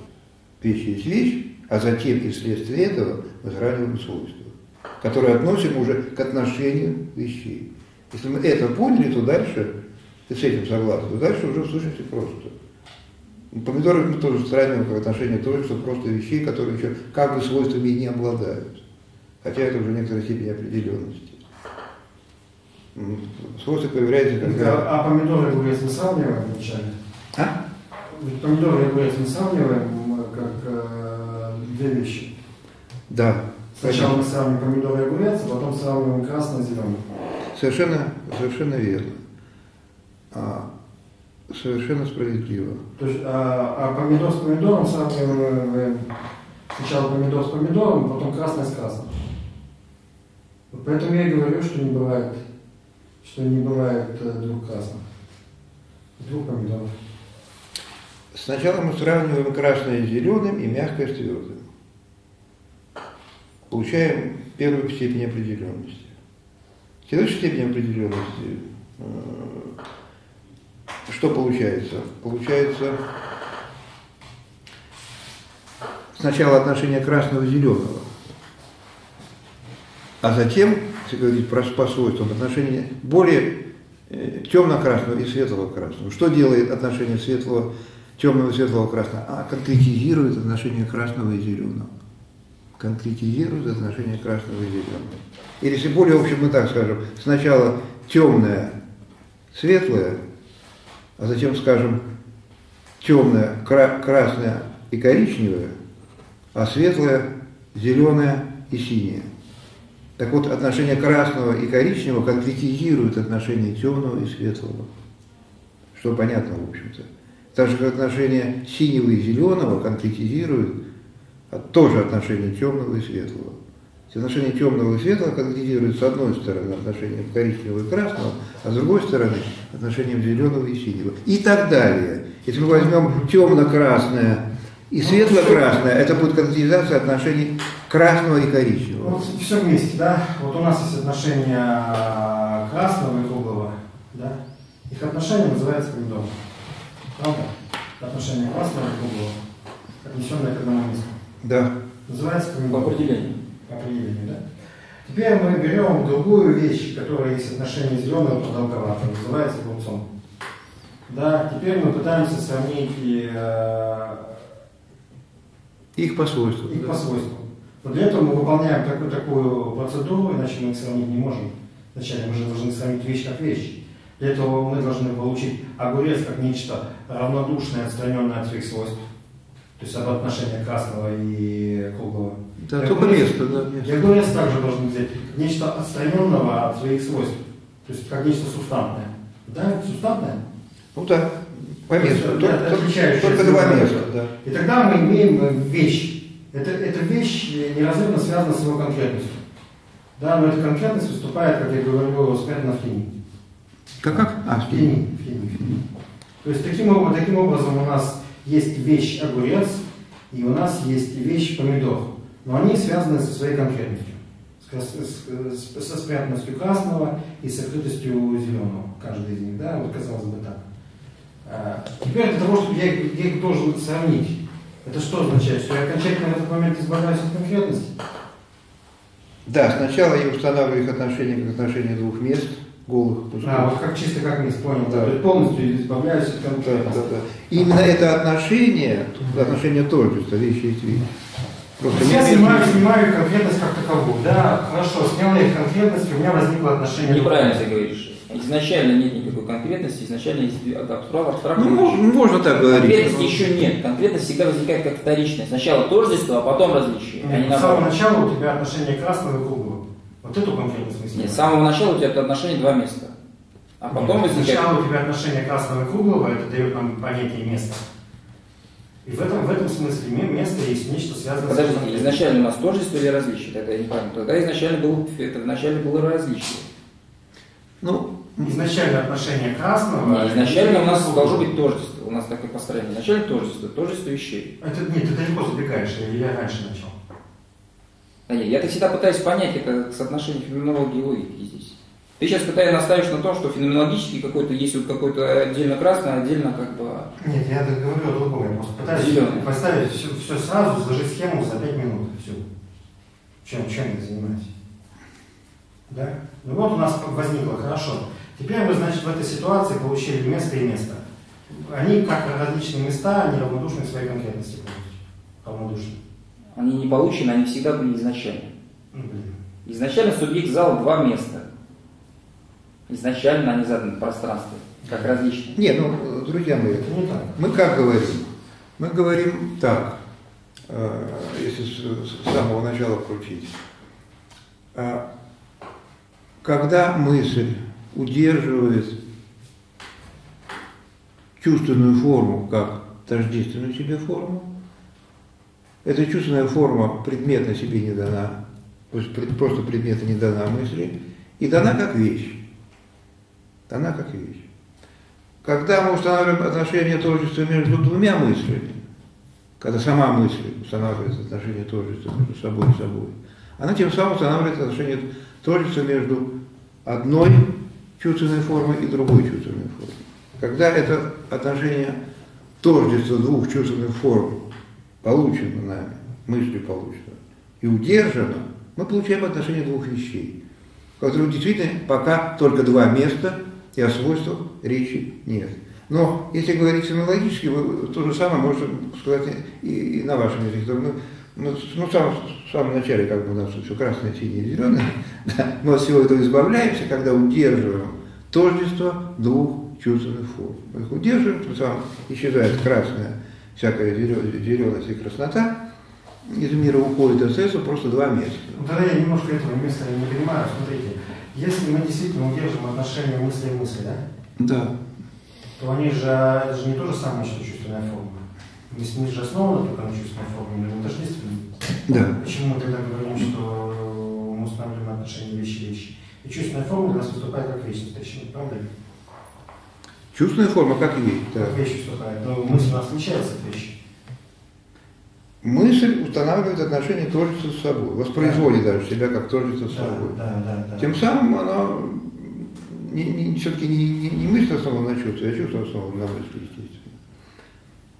вещи есть вещь, а затем и вследствие этого мы сравниваем свойства, которые относим уже к отношению вещей. Если мы это поняли, то дальше, и с этим согласны, то дальше уже в сущности просто. Помидоры мы тоже сравниваем как отношение тождества просто вещей, которые еще как бы свойствами не обладают. Хотя это уже некоторая степень определенности. М, Свойство появляется, когда... А, а помидоры и огурец мы сравниваем вначале? А? Ведь Помидоры и огурец мы сравниваем как э, две вещи. Да. Сначала конечно. мы сравниваем помидоры и огурец, а потом сравниваем красное и зеленое. Совершенно, совершенно верно. А, Совершенно справедливо. То есть, а, а помидор с помидором сравниваем сначала помидор с помидором, потом красное с красным. Поэтому я и говорю, что не бывает, что не бывает э, двух красных, двух помидоров. Сначала мы сравниваем красное с зеленым и мягкое с твердым. Получаем первую степень определенности. Следующая степень определенности, э, что получается? Получается сначала отношение красного и зеленого, а затем, если говорить про, по свойствам, отношение более э, темно-красного и светлого красного. Что делает отношение светлого, темного светлого красного? А конкретизирует отношение красного и зеленого. Конкретизирует отношение красного и зеленого. Или если более общем мы так скажем, сначала темное, светлое, а затем скажем темное, кра- красное и коричневое, а светлое, зеленое и синее. Так вот, отношение красного и коричневого конкретизирует отношение темного и светлого. Что понятно, в общем-то. Так же, как отношение синего и зеленого конкретизирует а тоже отношение темного и светлого. Отношение темного и светлого конкретизирует с одной стороны отношением коричневого и красного, а с другой стороны отношением зеленого и синего. И так далее. Если мы возьмем темно-красное и светло-красное, это будет конкретизация отношений красного и коричневого. Вот все вместе, да? Вот у нас есть отношения красного и круглого, да? Их отношение называется помидором. Правда? Отношение красного и круглого, отнесенное к одному месту. Да. Называется По помидор. определению. Определение, да? Теперь мы берем другую вещь, которая есть отношение зеленого продолговатого, называется огурцом. Да, теперь мы пытаемся сравнить э, Их по свойствам. их да. по свойствам. Вот для этого мы выполняем такую, такую процедуру, иначе мы их сравнить не можем. Вначале мы же должны сравнить вещь как вещь. Для этого мы должны получить огурец как нечто равнодушное, отстраненное от своих свойств. То есть об отношении красного и круглого. Да, И только огурец- место, да, место. И огурец также должен взять нечто отстраненного от своих свойств. То есть как нечто субстантное. Да, субстантное? Ну да, по месту. Да, Только, только два места, да. И тогда мы имеем вещь. Это, эта вещь неразрывно связана с его конкретностью. Да, но эта конкретность выступает, как я говорю, спрятана в тени. Как как? А, В тени, в тени, в тени. То есть таким таким образом у нас есть вещь огурец, и у нас есть вещь помидор. Но они связаны со своей конкретностью. С с- со спрятанностью красного и сокрытостью зеленого. Каждый из них, да, вот казалось бы так. А, Теперь для того, чтобы я, я их должен сравнить, это что означает? Что я окончательно в этот момент избавляюсь от конкретности? Да, сначала я устанавливаю их отношения как отношения двух мест, голых, пустых. А, вот как чисто как мисс, понял. Да. То есть полностью избавляюсь от Да, да, конкретности. да. И именно это отношение, отношение тождества, вещи есть вещи. Просто Я снимаю, снимаю конкретность как таковую. Да, хорошо, снял я их конкретность, у меня возникло отношение. Неправильно ты говоришь. Изначально нет никакой конкретности, изначально есть абстракт, Ну, можно, можно так говорить. Конкретности еще нет. Конкретность всегда возникает как вторичная. Сначала тождество, а потом различие. а не Нет, с самого начала у тебя отношение красного и круглого. Вот эту конкретность мы Нет, с самого начала у тебя это отношение два места. А потом Нет, возникает... Сначала у тебя отношение красного и круглого, это дает нам понятие места. И в этом, в этом смысле ме- место есть нечто связанное с Подождите, изначально у нас тождество или различие? Тогда я не пойму. Тогда изначально было, это вначале было различие. Ну, Изначально отношение красного. Не, изначально у нас должно быть тождество. У нас такое построение. Изначально тождество, тождество вещей. Это, нет, ты далеко забегаешь, или я раньше начал. Да нет, я-то всегда пытаюсь понять это соотношение феноменологии и логики здесь. Ты сейчас пытаешься наставишь на том, что феноменологически какой-то есть вот какой-то отдельно красный, отдельно как бы... Нет, я так говорю о другом. Я просто пытаюсь Зелёный. поставить все, все сразу, сложить схему за 5 минут. Все. Чем, чем я занимаюсь? Да? Ну вот у нас возникло, хорошо. Теперь мы, значит, в этой ситуации получили место и место. Они, как различные места, они равнодушны к своей конкретности. Равнодушны. Они не получены, они всегда были изначально. Ну, блин. Изначально субъект зала два места. Изначально они заданы в пространстве, как различные. не, ну, друзья мои, Это не так. мы как говорим? Мы говорим так, э, если с, самого начала включить. А, Когда мысль удерживает чувственную форму как тождественную себе форму. Эта чувственная форма предметно себе не дана, то есть просто предмета не дана мысли, и дана как вещь. Дана как вещь. Когда мы устанавливаем отношение тождества между двумя мыслями, когда сама мысль устанавливает отношение тождества между собой и собой, она тем самым устанавливает отношение тождества между одной чувственной формой и другой чувственной формой. Когда это отношение тождества двух чувственных форм получено нами, мыслью получено, и удержано, мы получаем отношение двух вещей, которые действительно пока только два места, и о свойствах речи нет. Но если говорить фенологически, вы то же самое можете сказать и, и на вашем языке. Ну, ну, в, самом, в самом начале, как бы у нас все красное, синее, зеленое, да, мы от всего этого избавляемся, когда удерживаем тождество двух чувственных форм. Мы их удерживаем, тем самым исчезает красная, всякая зеленость и краснота, из мира уходит остается просто два места. Ну, тогда я немножко этого места не понимаю. Смотрите, если мы действительно удержим отношения мысли и мысли, да? Да. То они же, это же не то же самое, что чувственная форма. Если мы же основаны только на чувственной форме, мы тождественны. Да. Почему мы тогда говорим, что мы устанавливаем отношения вещи-вещи? И чувственная форма для нас выступает как вечность, точнее, правда? Чувственная форма как есть. Да. Как вещь выступает. Но мысль у нас отличается от вещи. Мысль устанавливает отношение тождества с собой, воспроизводит да. даже себя как тождество с Да, собой. да, да, да. Тем самым она не, не, все-таки не, не, не мысль основана на чувстве, а чувство основано на мысли, естественно.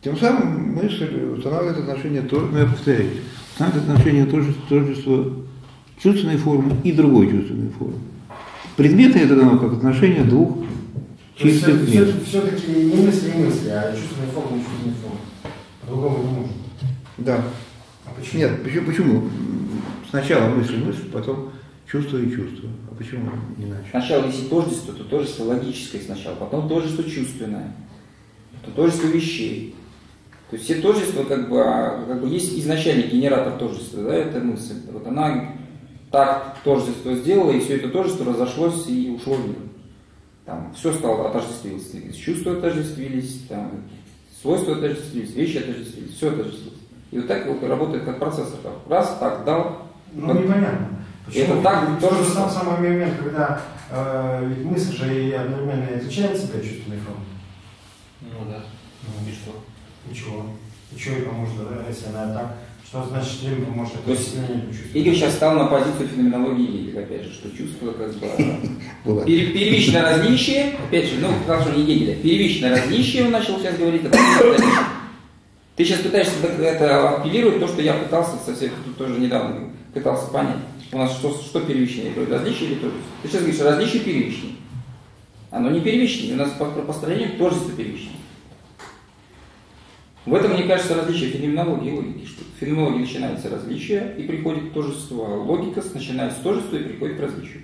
Тем самым мысль устанавливает отношение, то- ну, я повторяюсь, устанавливает отношение тождества, тождества чувственной формы и другой чувственной формы. Предметы это дано как отношение двух чистых мест. Все-таки не мысли и мысли, а чувственная форма и чувственная форма. По-другому не можно. Да. А почему? Нет, почему, почему? Сначала мысль, мысль, потом чувство и чувство. А почему иначе? Сначала, если тождество, то тождество логическое сначала, потом тождество чувственное, то тождество вещей. То есть все тождества, как бы, а, как бы есть изначальный генератор тождества, да, это мысль. Вот она так тождество сделала, и все это тождество разошлось и ушло в мир. Там все стало отождествилось. Чувства отождествились, там, свойства отождествились, вещи отождествились, все отождествилось. И вот так вот работает как процессор. Раз, так, дал. Ну, Вот. непонятно. Это так, Ведь тоже же сам, самый момент, когда э, ведь мысль же и одновременно и отличает себя от чувственной формы. Ну да. Ну, И что? Ничего. Ничего ей поможет, да, если она так. Что значит время поможет То есть? Игорь сейчас стал на позицию феноменологии Гегеля, опять же, что чувство как бы. Пер- Первичное различие, опять же, ну, хорошо, не Гегеля, первичное различие, он начал сейчас говорить, первичное различие. Ты сейчас пытаешься это апеллировать то, что я пытался со всех, тут тоже недавно пытался понять. У нас что, что первичнее, то различие или то Ты сейчас говоришь, различие первичнее. Оно не первичнее, у нас по по построению тождество первичнее. В этом, мне кажется, различие феноменологии и логики. Что в феноменологии начинается различие и приходит тождество. а Логика начинается с тождества и приходит к различию.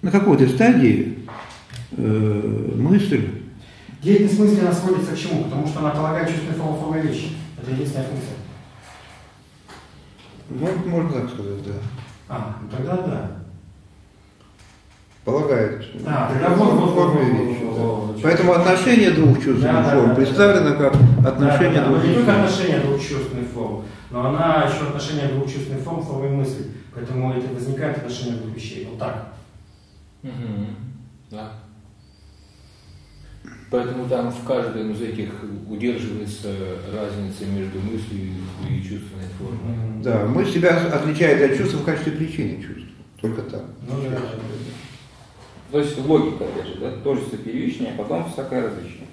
На какой-то стадии э, мысль, Деятельность мысли она сводится к чему? Потому что она полагает чувственную форму формы вещи. Это единственная функция. можно, можно так сказать, да, А, тогда да. А, вещи, вот, да. Поэтому отношение двух чувственных Да, форм да, представлено как отношение Да, да, двух да. Не только чувственных отношение двух чувственных форм, но она еще отношение двух чувственных форм формы мысли. Поэтому это возникает отношение двух вещей. Вот так. Да. Поэтому там в каждом из этих удерживается разница между мыслью и чувственной формой. Да, мы себя отличает от чувства в качестве причины чувств. Только так. Ну да. То есть логика, опять же, да, тождество первичнее, а потом всякое различие.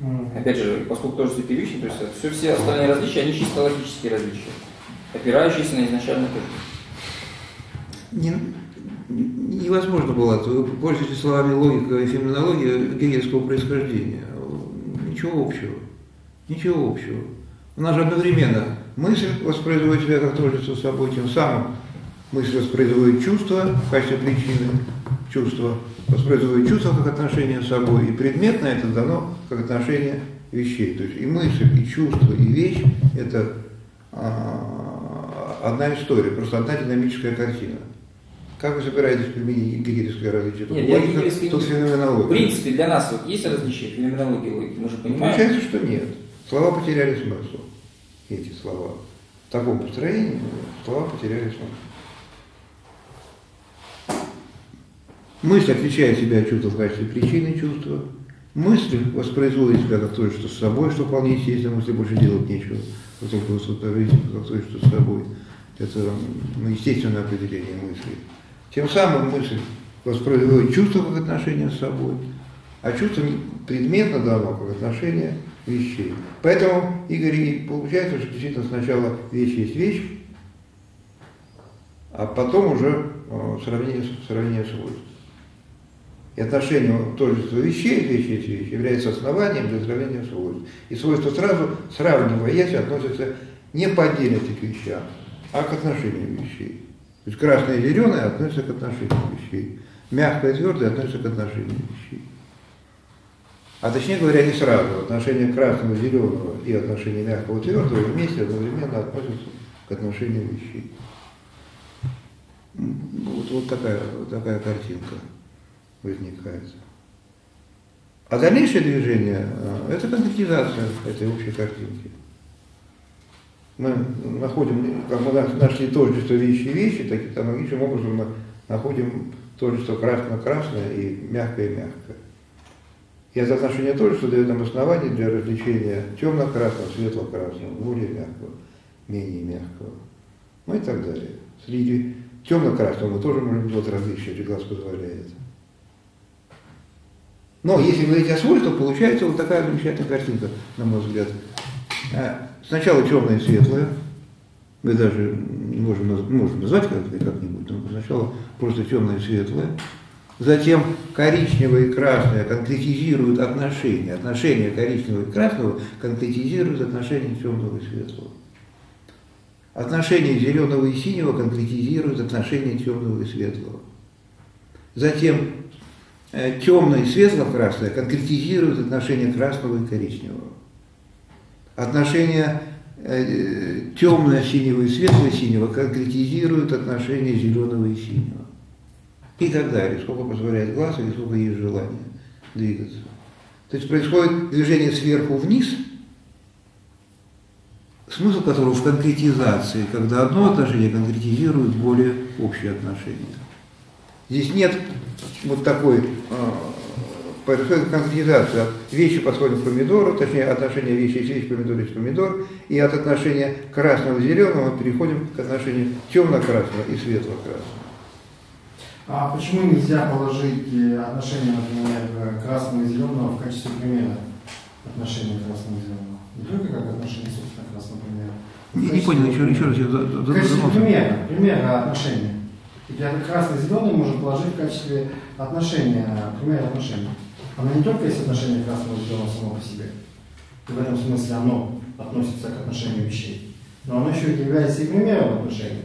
М. Опять же, поскольку тождество первичнее, то есть все, все остальные различия, они чисто логические различия, опирающиеся на изначальное тождество. Не- невозможно было, вы пользуетесь словами логика и феноменология гегельского происхождения. Ничего общего. Ничего общего. У нас же одновременно мысль воспроизводит себя как тождество с собой, тем самым мысль воспроизводит чувство в качестве причины чувства, воспроизводит чувство как отношение с собой, и предметно это дано как отношение вещей. То есть и мысль, и чувство, и вещь – это а, одна история, просто одна динамическая картина. Как вы собираетесь применить гегелевское различие? Тут Нет, логика, гегелевский тут не- В феноменология. принципе, для нас вот есть различия феноменологии логики, мы же понимаем. Получается, что нет. Слова потеряли смысл. Эти слова. В таком построении слова потеряли смысл. Мысль отличает себя от чувства в качестве причины чувства. Мысль воспроизводит себя как то, что с собой, что вполне естественно, мысли больше делать нечего. Только воспроизводить как то, что с собой. Это ну, естественное определение мысли. Тем самым мысль воспроизводит чувство как отношение с собой, а чувство предметно дано как отношение вещей. Поэтому, Игорь, и получается, что действительно сначала вещь есть вещь, а потом уже э, сравнение, сравнение свойств. И отношение тождества вещей, вещь есть вещь, является основанием для сравнения свойств. И свойства сразу, сравниваясь, относятся не по отдельности к вещам, а к отношению вещей. То есть красное и зеленое относятся к отношению вещей. Мягкое и твердое относятся к отношению вещей. А точнее говоря, не сразу. Отношение красного и зеленого и отношение мягкого и твердого вместе одновременно относятся к отношению вещей. М, Вот, вот такая, вот такая картинка возникает. А дальнейшее движение э, – это конкретизация этой общей картинки. Мы находим, как мы нашли тождество вещи и вещи, так и аналогичным образом мы находим тождество красное-красное и мягкое-мягкое. И это отношение тождества дает нам основание для развлечения темно-красного, светло-красного, более мягкого, менее мягкого. Ну и так далее. Среди темно-красного мы тоже можем делать различия, если глаз позволяет. Но если говорить о свойствах, получается вот такая замечательная картинка, на мой взгляд. А, Сначала темное и светлое, мы даже не можем, можем назвать как- как-нибудь, но сначала просто темное и светлое. Затем коричневое и красное конкретизируют отношения. Отношения коричневого и красного конкретизируют отношения темного и светлого. Отношения зеленого и синего конкретизируют отношения темного и светлого. Затем темное и светло-красное конкретизируют отношения красного и коричневого. Отношения э, темно-синего и светло-синего конкретизируют отношения зеленого и синего. И так далее, сколько позволяет глаз или сколько есть желание двигаться. То есть происходит движение сверху вниз, смысл которого в конкретизации, когда одно отношение конкретизирует более общее отношение. Здесь нет вот такой, происходит конкретизация. От вещи подходят к помидору, точнее отношение вещи есть вещь, помидор есть помидор, и от отношения красного и зеленого мы переходим к отношению темно-красного и светло-красного. А почему нельзя положить э, отношение, например, э, красного и зеленого в качестве примера отношения красного и зеленого? Не только как отношение, собственно, красного примера. Не, не понял, еще, еще раз я задумался. примера, примера отношений. Я красный зеленый можно положить в качестве отношения, примера отношений. Оно не только есть отношение красного зеленого само по себе. И в этом смысле оно относится к отношению вещей. Но оно еще является и примером отношений.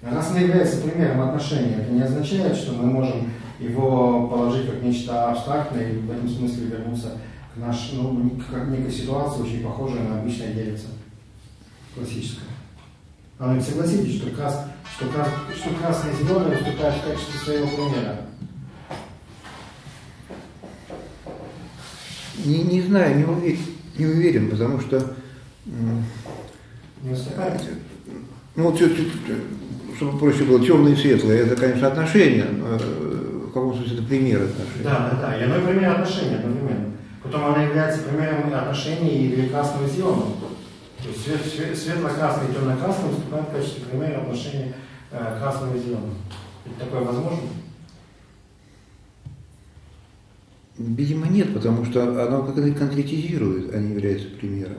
Раз оно является примером отношений, это не означает, что мы можем его положить как нечто абстрактное и в этом смысле вернуться к нашей, ну, как некой ситуации, очень похожей на обычное дельце классическое. А ведь согласитесь, что, крас, что, что красное и зеленое выступают в качестве своего примера. Не, не знаю, не уверен, не уверен, потому что Не выступают? ну, вот, чтобы проще было, темное и светлое, это, конечно, отношения, но, э, в каком смысле это пример отношений. Да, да, да. И оно и пример отношений одновременно. Потом она является примером отношений или красного и зеленого. То есть свет- свет- светло-красный и темно-красный выступают в качестве примера отношений э, красного и зеленого. Ведь такое возможно? Видимо, нет, потому что оно как то конкретизирует, а не является примером.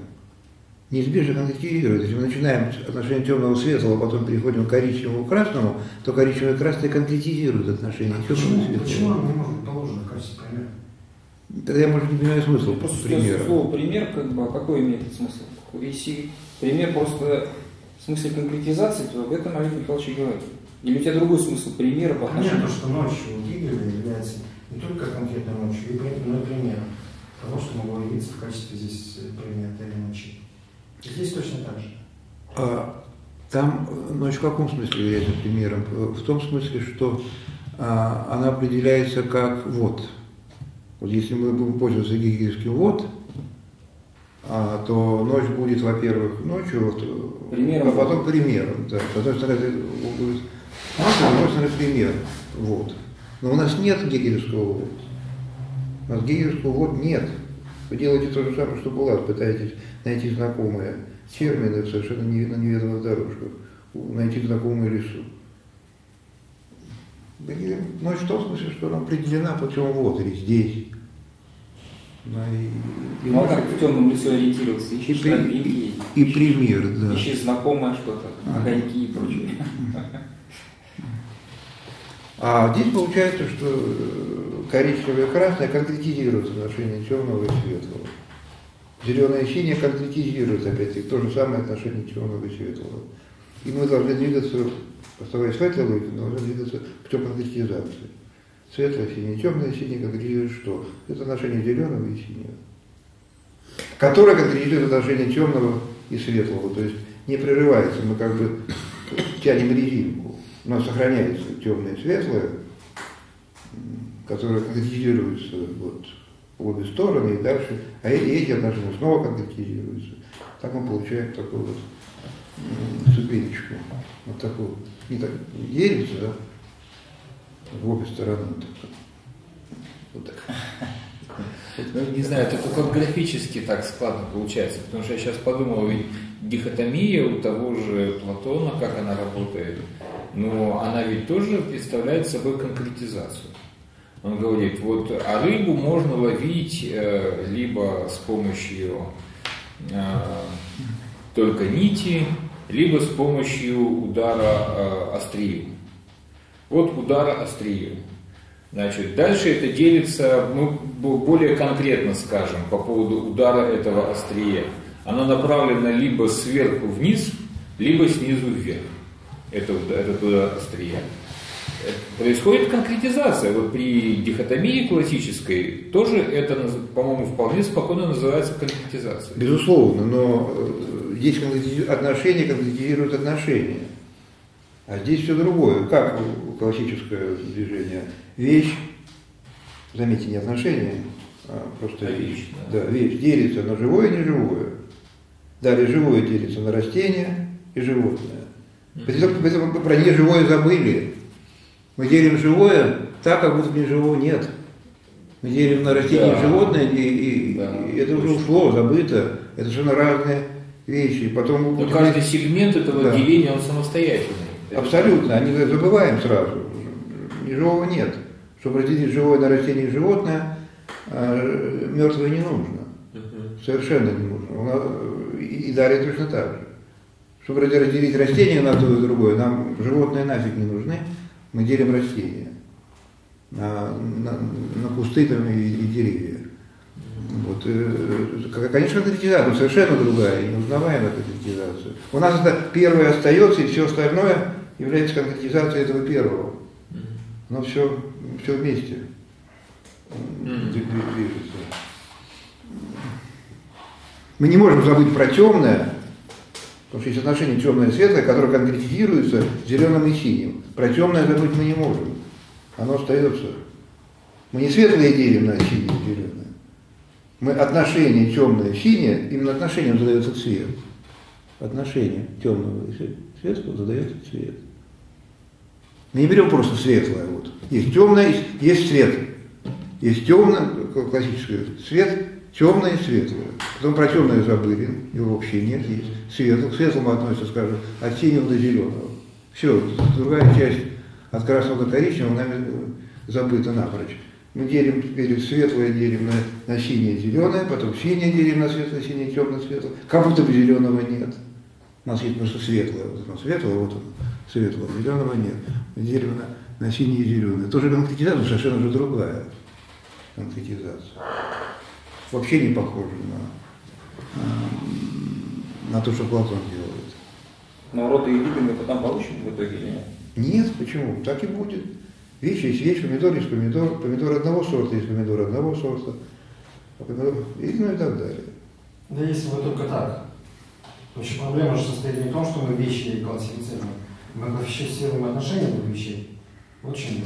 Неизбежно конкретизирует. Если мы начинаем с отношения темного светлого, а потом переходим к коричневому красному, то коричневое и красное конкретизирует отношения темного и Почему, почему светлого. оно не может быть положено в качестве примера? Тогда я, может, не понимаю смысла Просто примера. слово пример, как бы, а какой имеет этот смысл? Если пример просто в смысле конкретизации, то об этом Олег Михайлович и говорит. Или у тебя другой смысл примера по Нет, отношению? то, что ночью у Гегеля является не только конкретной ночью, но и примером того, что могло явиться в качестве здесь примета или ночи. Здесь точно так же. А Там, ну, в каком смысле является примером? В том смысле, что а, она определяется как вот. Вот если мы будем пользоваться гегельским вот, а, то ночь будет, во-первых, ночью, вот, Примером. а потом примером. Да. С одной стороны, это будет ночью, с другой стороны, пример. Вот. Но у нас нет гегельского вот. У нас гегельского вот нет. Вы делаете то же самое, что Булат, пытаетесь найти знакомые термины в совершенно не- на неведомых дорожках, найти знакомые лесу. Гегель- Ночь в том смысле, что она определена путем вот или здесь. Ну, и, и Ну а как в темном лесу ориентироваться? и, Ищешь при- тропинки, и- и пример, да. ищешь знакомое что-то, Ага. огоньки и прочее. А здесь получается, что э, коричневое и красное конкретизируют отношение темного и светлого. Зеленое и синее конкретизируют, опять-таки, то же самое отношение темного и светлого. И мы должны двигаться, оставаясь в этой логике, должны двигаться путем конкретизации. Светлое, синее, темное, синее конкретизирует что? Это отношение зеленого и синего. Которое конкретизирует отношение темного и светлого. То есть не прерывается, мы как бы тянем резинку. Нас сохраняется темное и светлое, которое конкретизируется вот, в обе стороны и дальше, а эти отношения снова конкретизируются. Так мы получаем такую вот ступенечку. Вот такую. Не так делится, да? В обе стороны. Вот так. Ну, не знаю, это только графически так складно получается, потому что я сейчас подумал, ведь дихотомия у того же Платона, как она работает, но она ведь тоже представляет собой конкретизацию. Он говорит, вот, а рыбу можно ловить э, либо с помощью э, только нити, либо с помощью удара э, острием. Вот удара острием. Значит, дальше это делится, мы более конкретно скажем по поводу удара этого острия. Оно направлено либо сверху вниз, либо снизу вверх. Это, этот удар острия. Э, Происходит конкретизация. Вот при дихотомии классической тоже это, по-моему, вполне спокойно называется конкретизацией. Безусловно, но э, здесь конкретизи- отношения конкретизируют отношения. А здесь все другое. Как классическое движение? Вещь, заметьте, не отношения, а просто А вещь. вещь, Да, вещь делится на живое и неживое. Далее живое делится на растение и животное. Поэтому поэтому мы про неживое забыли. Мы делим живое так, как будто неживого нет. Мы делим на растение Да. и животное, и, и- Да, и это уже точно. ушло, забыто. Это совершенно разные вещи. Потом Но каждый сегмент этого Да. деления, он самостоятельный. Абсолютно, они забываем сразу. Неживого нет. Чтобы разделить живое на растение и животное, а, мертвое не нужно. Совершенно не нужно. И далее точно так же. Чтобы разделить растение на то и другое, нам животные нафиг не нужны, мы делим растения на, на, на кусты там, и, и деревья. Вот, э, к- конечно, конкретизация но совершенно другая, и неузнаваемая конкретизация. У нас это первое остается, и все остальное является конкретизацией этого первого. Но все, все вместе движется. Мы не можем забыть про темное, потому что есть отношение темное и светлое, которое конкретизируется зеленым и синим. Про темное забыть мы не можем. Оно остается. Мы не светлое делим на синее и зеленое. Мы отношение темное синее, именно отношением задается цвет. Отношение темного и све- светлого задается цвет. Мы не берем просто светлое. Вот. Есть темное, есть, есть свет. Есть темное, классическое, свет, темное и светлое. Потом про темное забыли, его вообще нет, есть светлое. К светлому относится, скажем, от синего до зеленого. Все, другая часть от красного до коричневого нами э, забыта напрочь. Мы делим теперь светлое делим на, на синее зеленое, потом синее делим на светлое, синее, темное, светлое. Как будто бы зеленого нет. У нас есть просто светлое. Вот оно светлое, вот оно, светлое, зеленого нет. Мы делим на, на синее и зеленое. Тоже конкретизация, но совершенно же другая конкретизация. Вообще не похожа на, а, на то, что Платон делает. Но роды и виды мы потом получим в итоге или нет? Нет, почему? Так и будет. Вещь есть вещь, помидор есть помидор, помидор одного сорта есть помидор одного сорта, а помидор, и, ну и так далее. Да если бы только так. Вообще проблема же состоит не в том, что мы вещи классифицируем, мы классифицируем отношения двух вещей. Вот в чем дело.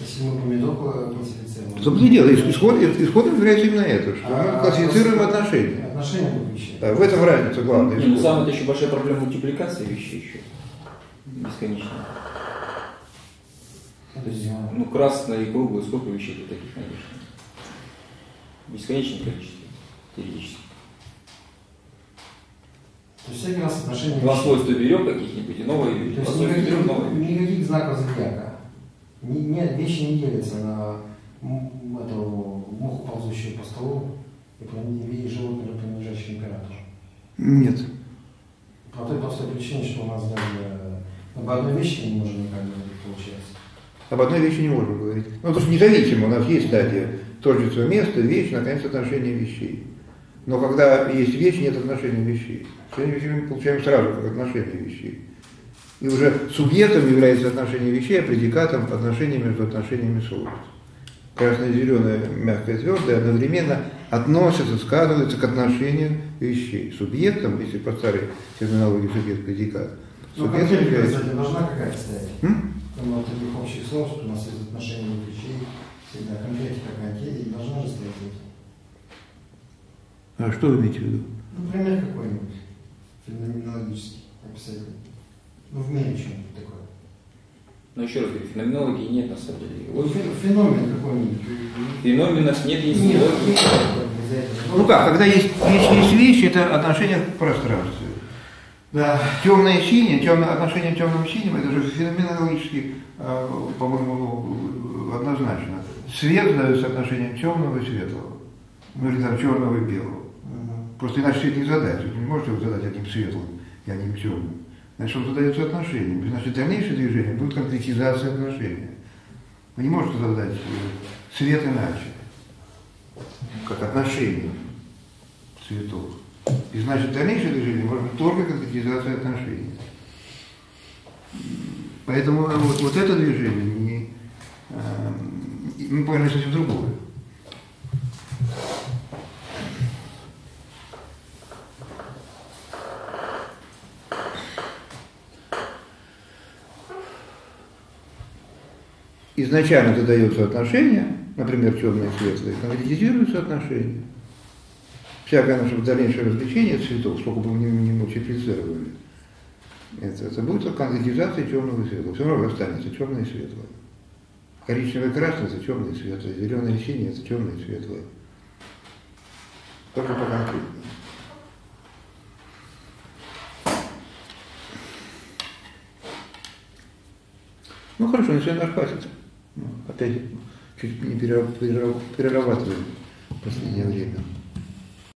Если мы помидор классифицируем... Собственно дело, исход, исходом является именно это, что мы а классифицируем отношения. Отношения двух вещей. Да, в этом разница главная. Ну самое это еще большая проблема мультипликации вещей еще. Бесконечно. То есть, ну, красное и круглое, сколько вещей ты таких найдешь? Бесконечное количество, теоретически. То есть всякий раз отношения Два свойства берем каких-нибудь, и новые То есть свойства берем, никаких, новые. никаких знаков зодиака. Ни- Нет, вещи не делятся на эту муху, ползущую по столу, и и животное, принадлежащее императору. Нет. По той простой причине, что у нас даже об одной вещи не можем получается. Об одной вещи не можем говорить. Ну, потому что независимо, у нас есть стадия тождества места, вещь, наконец, отношения вещей. Но когда есть вещь, нет отношения вещей. Отношения вещей мы получаем сразу, как отношения вещей. И уже субъектом является отношение вещей, а предикатом отношения между отношениями свойств. Красное, зеленое, мягкое, твердое одновременно относятся, сказываются к отношению вещей. Субъектом, если по старой терминологии субъект предикат, Ну, субъектом конкретика, является... должна какая-то стоять. Кроме вот таких общих слов, что у нас есть отношения вещей, всегда конкретика какая-то и должна же стоять. этим. А что вы имеете в виду? Ну, пример какой-нибудь, феноменологический, описательный. Ну, в мире что-нибудь такое. Но еще раз говорю, феноменологии нет на самом деле. Вот феномен какой-нибудь. Феноменов нет, есть Нет, логики. нет. Ну как, когда есть, есть, есть вещи, это отношение к пространству. Да. Темное синее, темное, отношение темного и синего, это же феноменологически, э, по-моему, однозначно. Свет дается отношением темного и светлого. Ну или там черного и белого. Мгм. Просто иначе свет не задать. Вы не можете его задать одним светлым и одним темным. Значит, он задается отношением. Значит, дальнейшее движение будет конкретизация отношения. Вы не можете задать э, свет иначе, как отношение цветов. И значит, дальнейшее движение может быть только конкретизация отношений. Поэтому вот, вот это движение не, э, мы поняли совсем другое. изначально задается отношение, например, черные и светлые, конкретизируются отношения. Всякое наше дальнейшее развлечение цветов, сколько бы мы ни мультиплицировали, это, это будет конкретизация черного и светлого. Все равно останется черное и светлое. Коричневое и красное – это черное и светлое. Зеленое и синее – это темное и светлое. Только по конкретному. Ну хорошо, на сегодня хватит. Ну, опять чуть не перера- перера- перерабатываем в последнее время.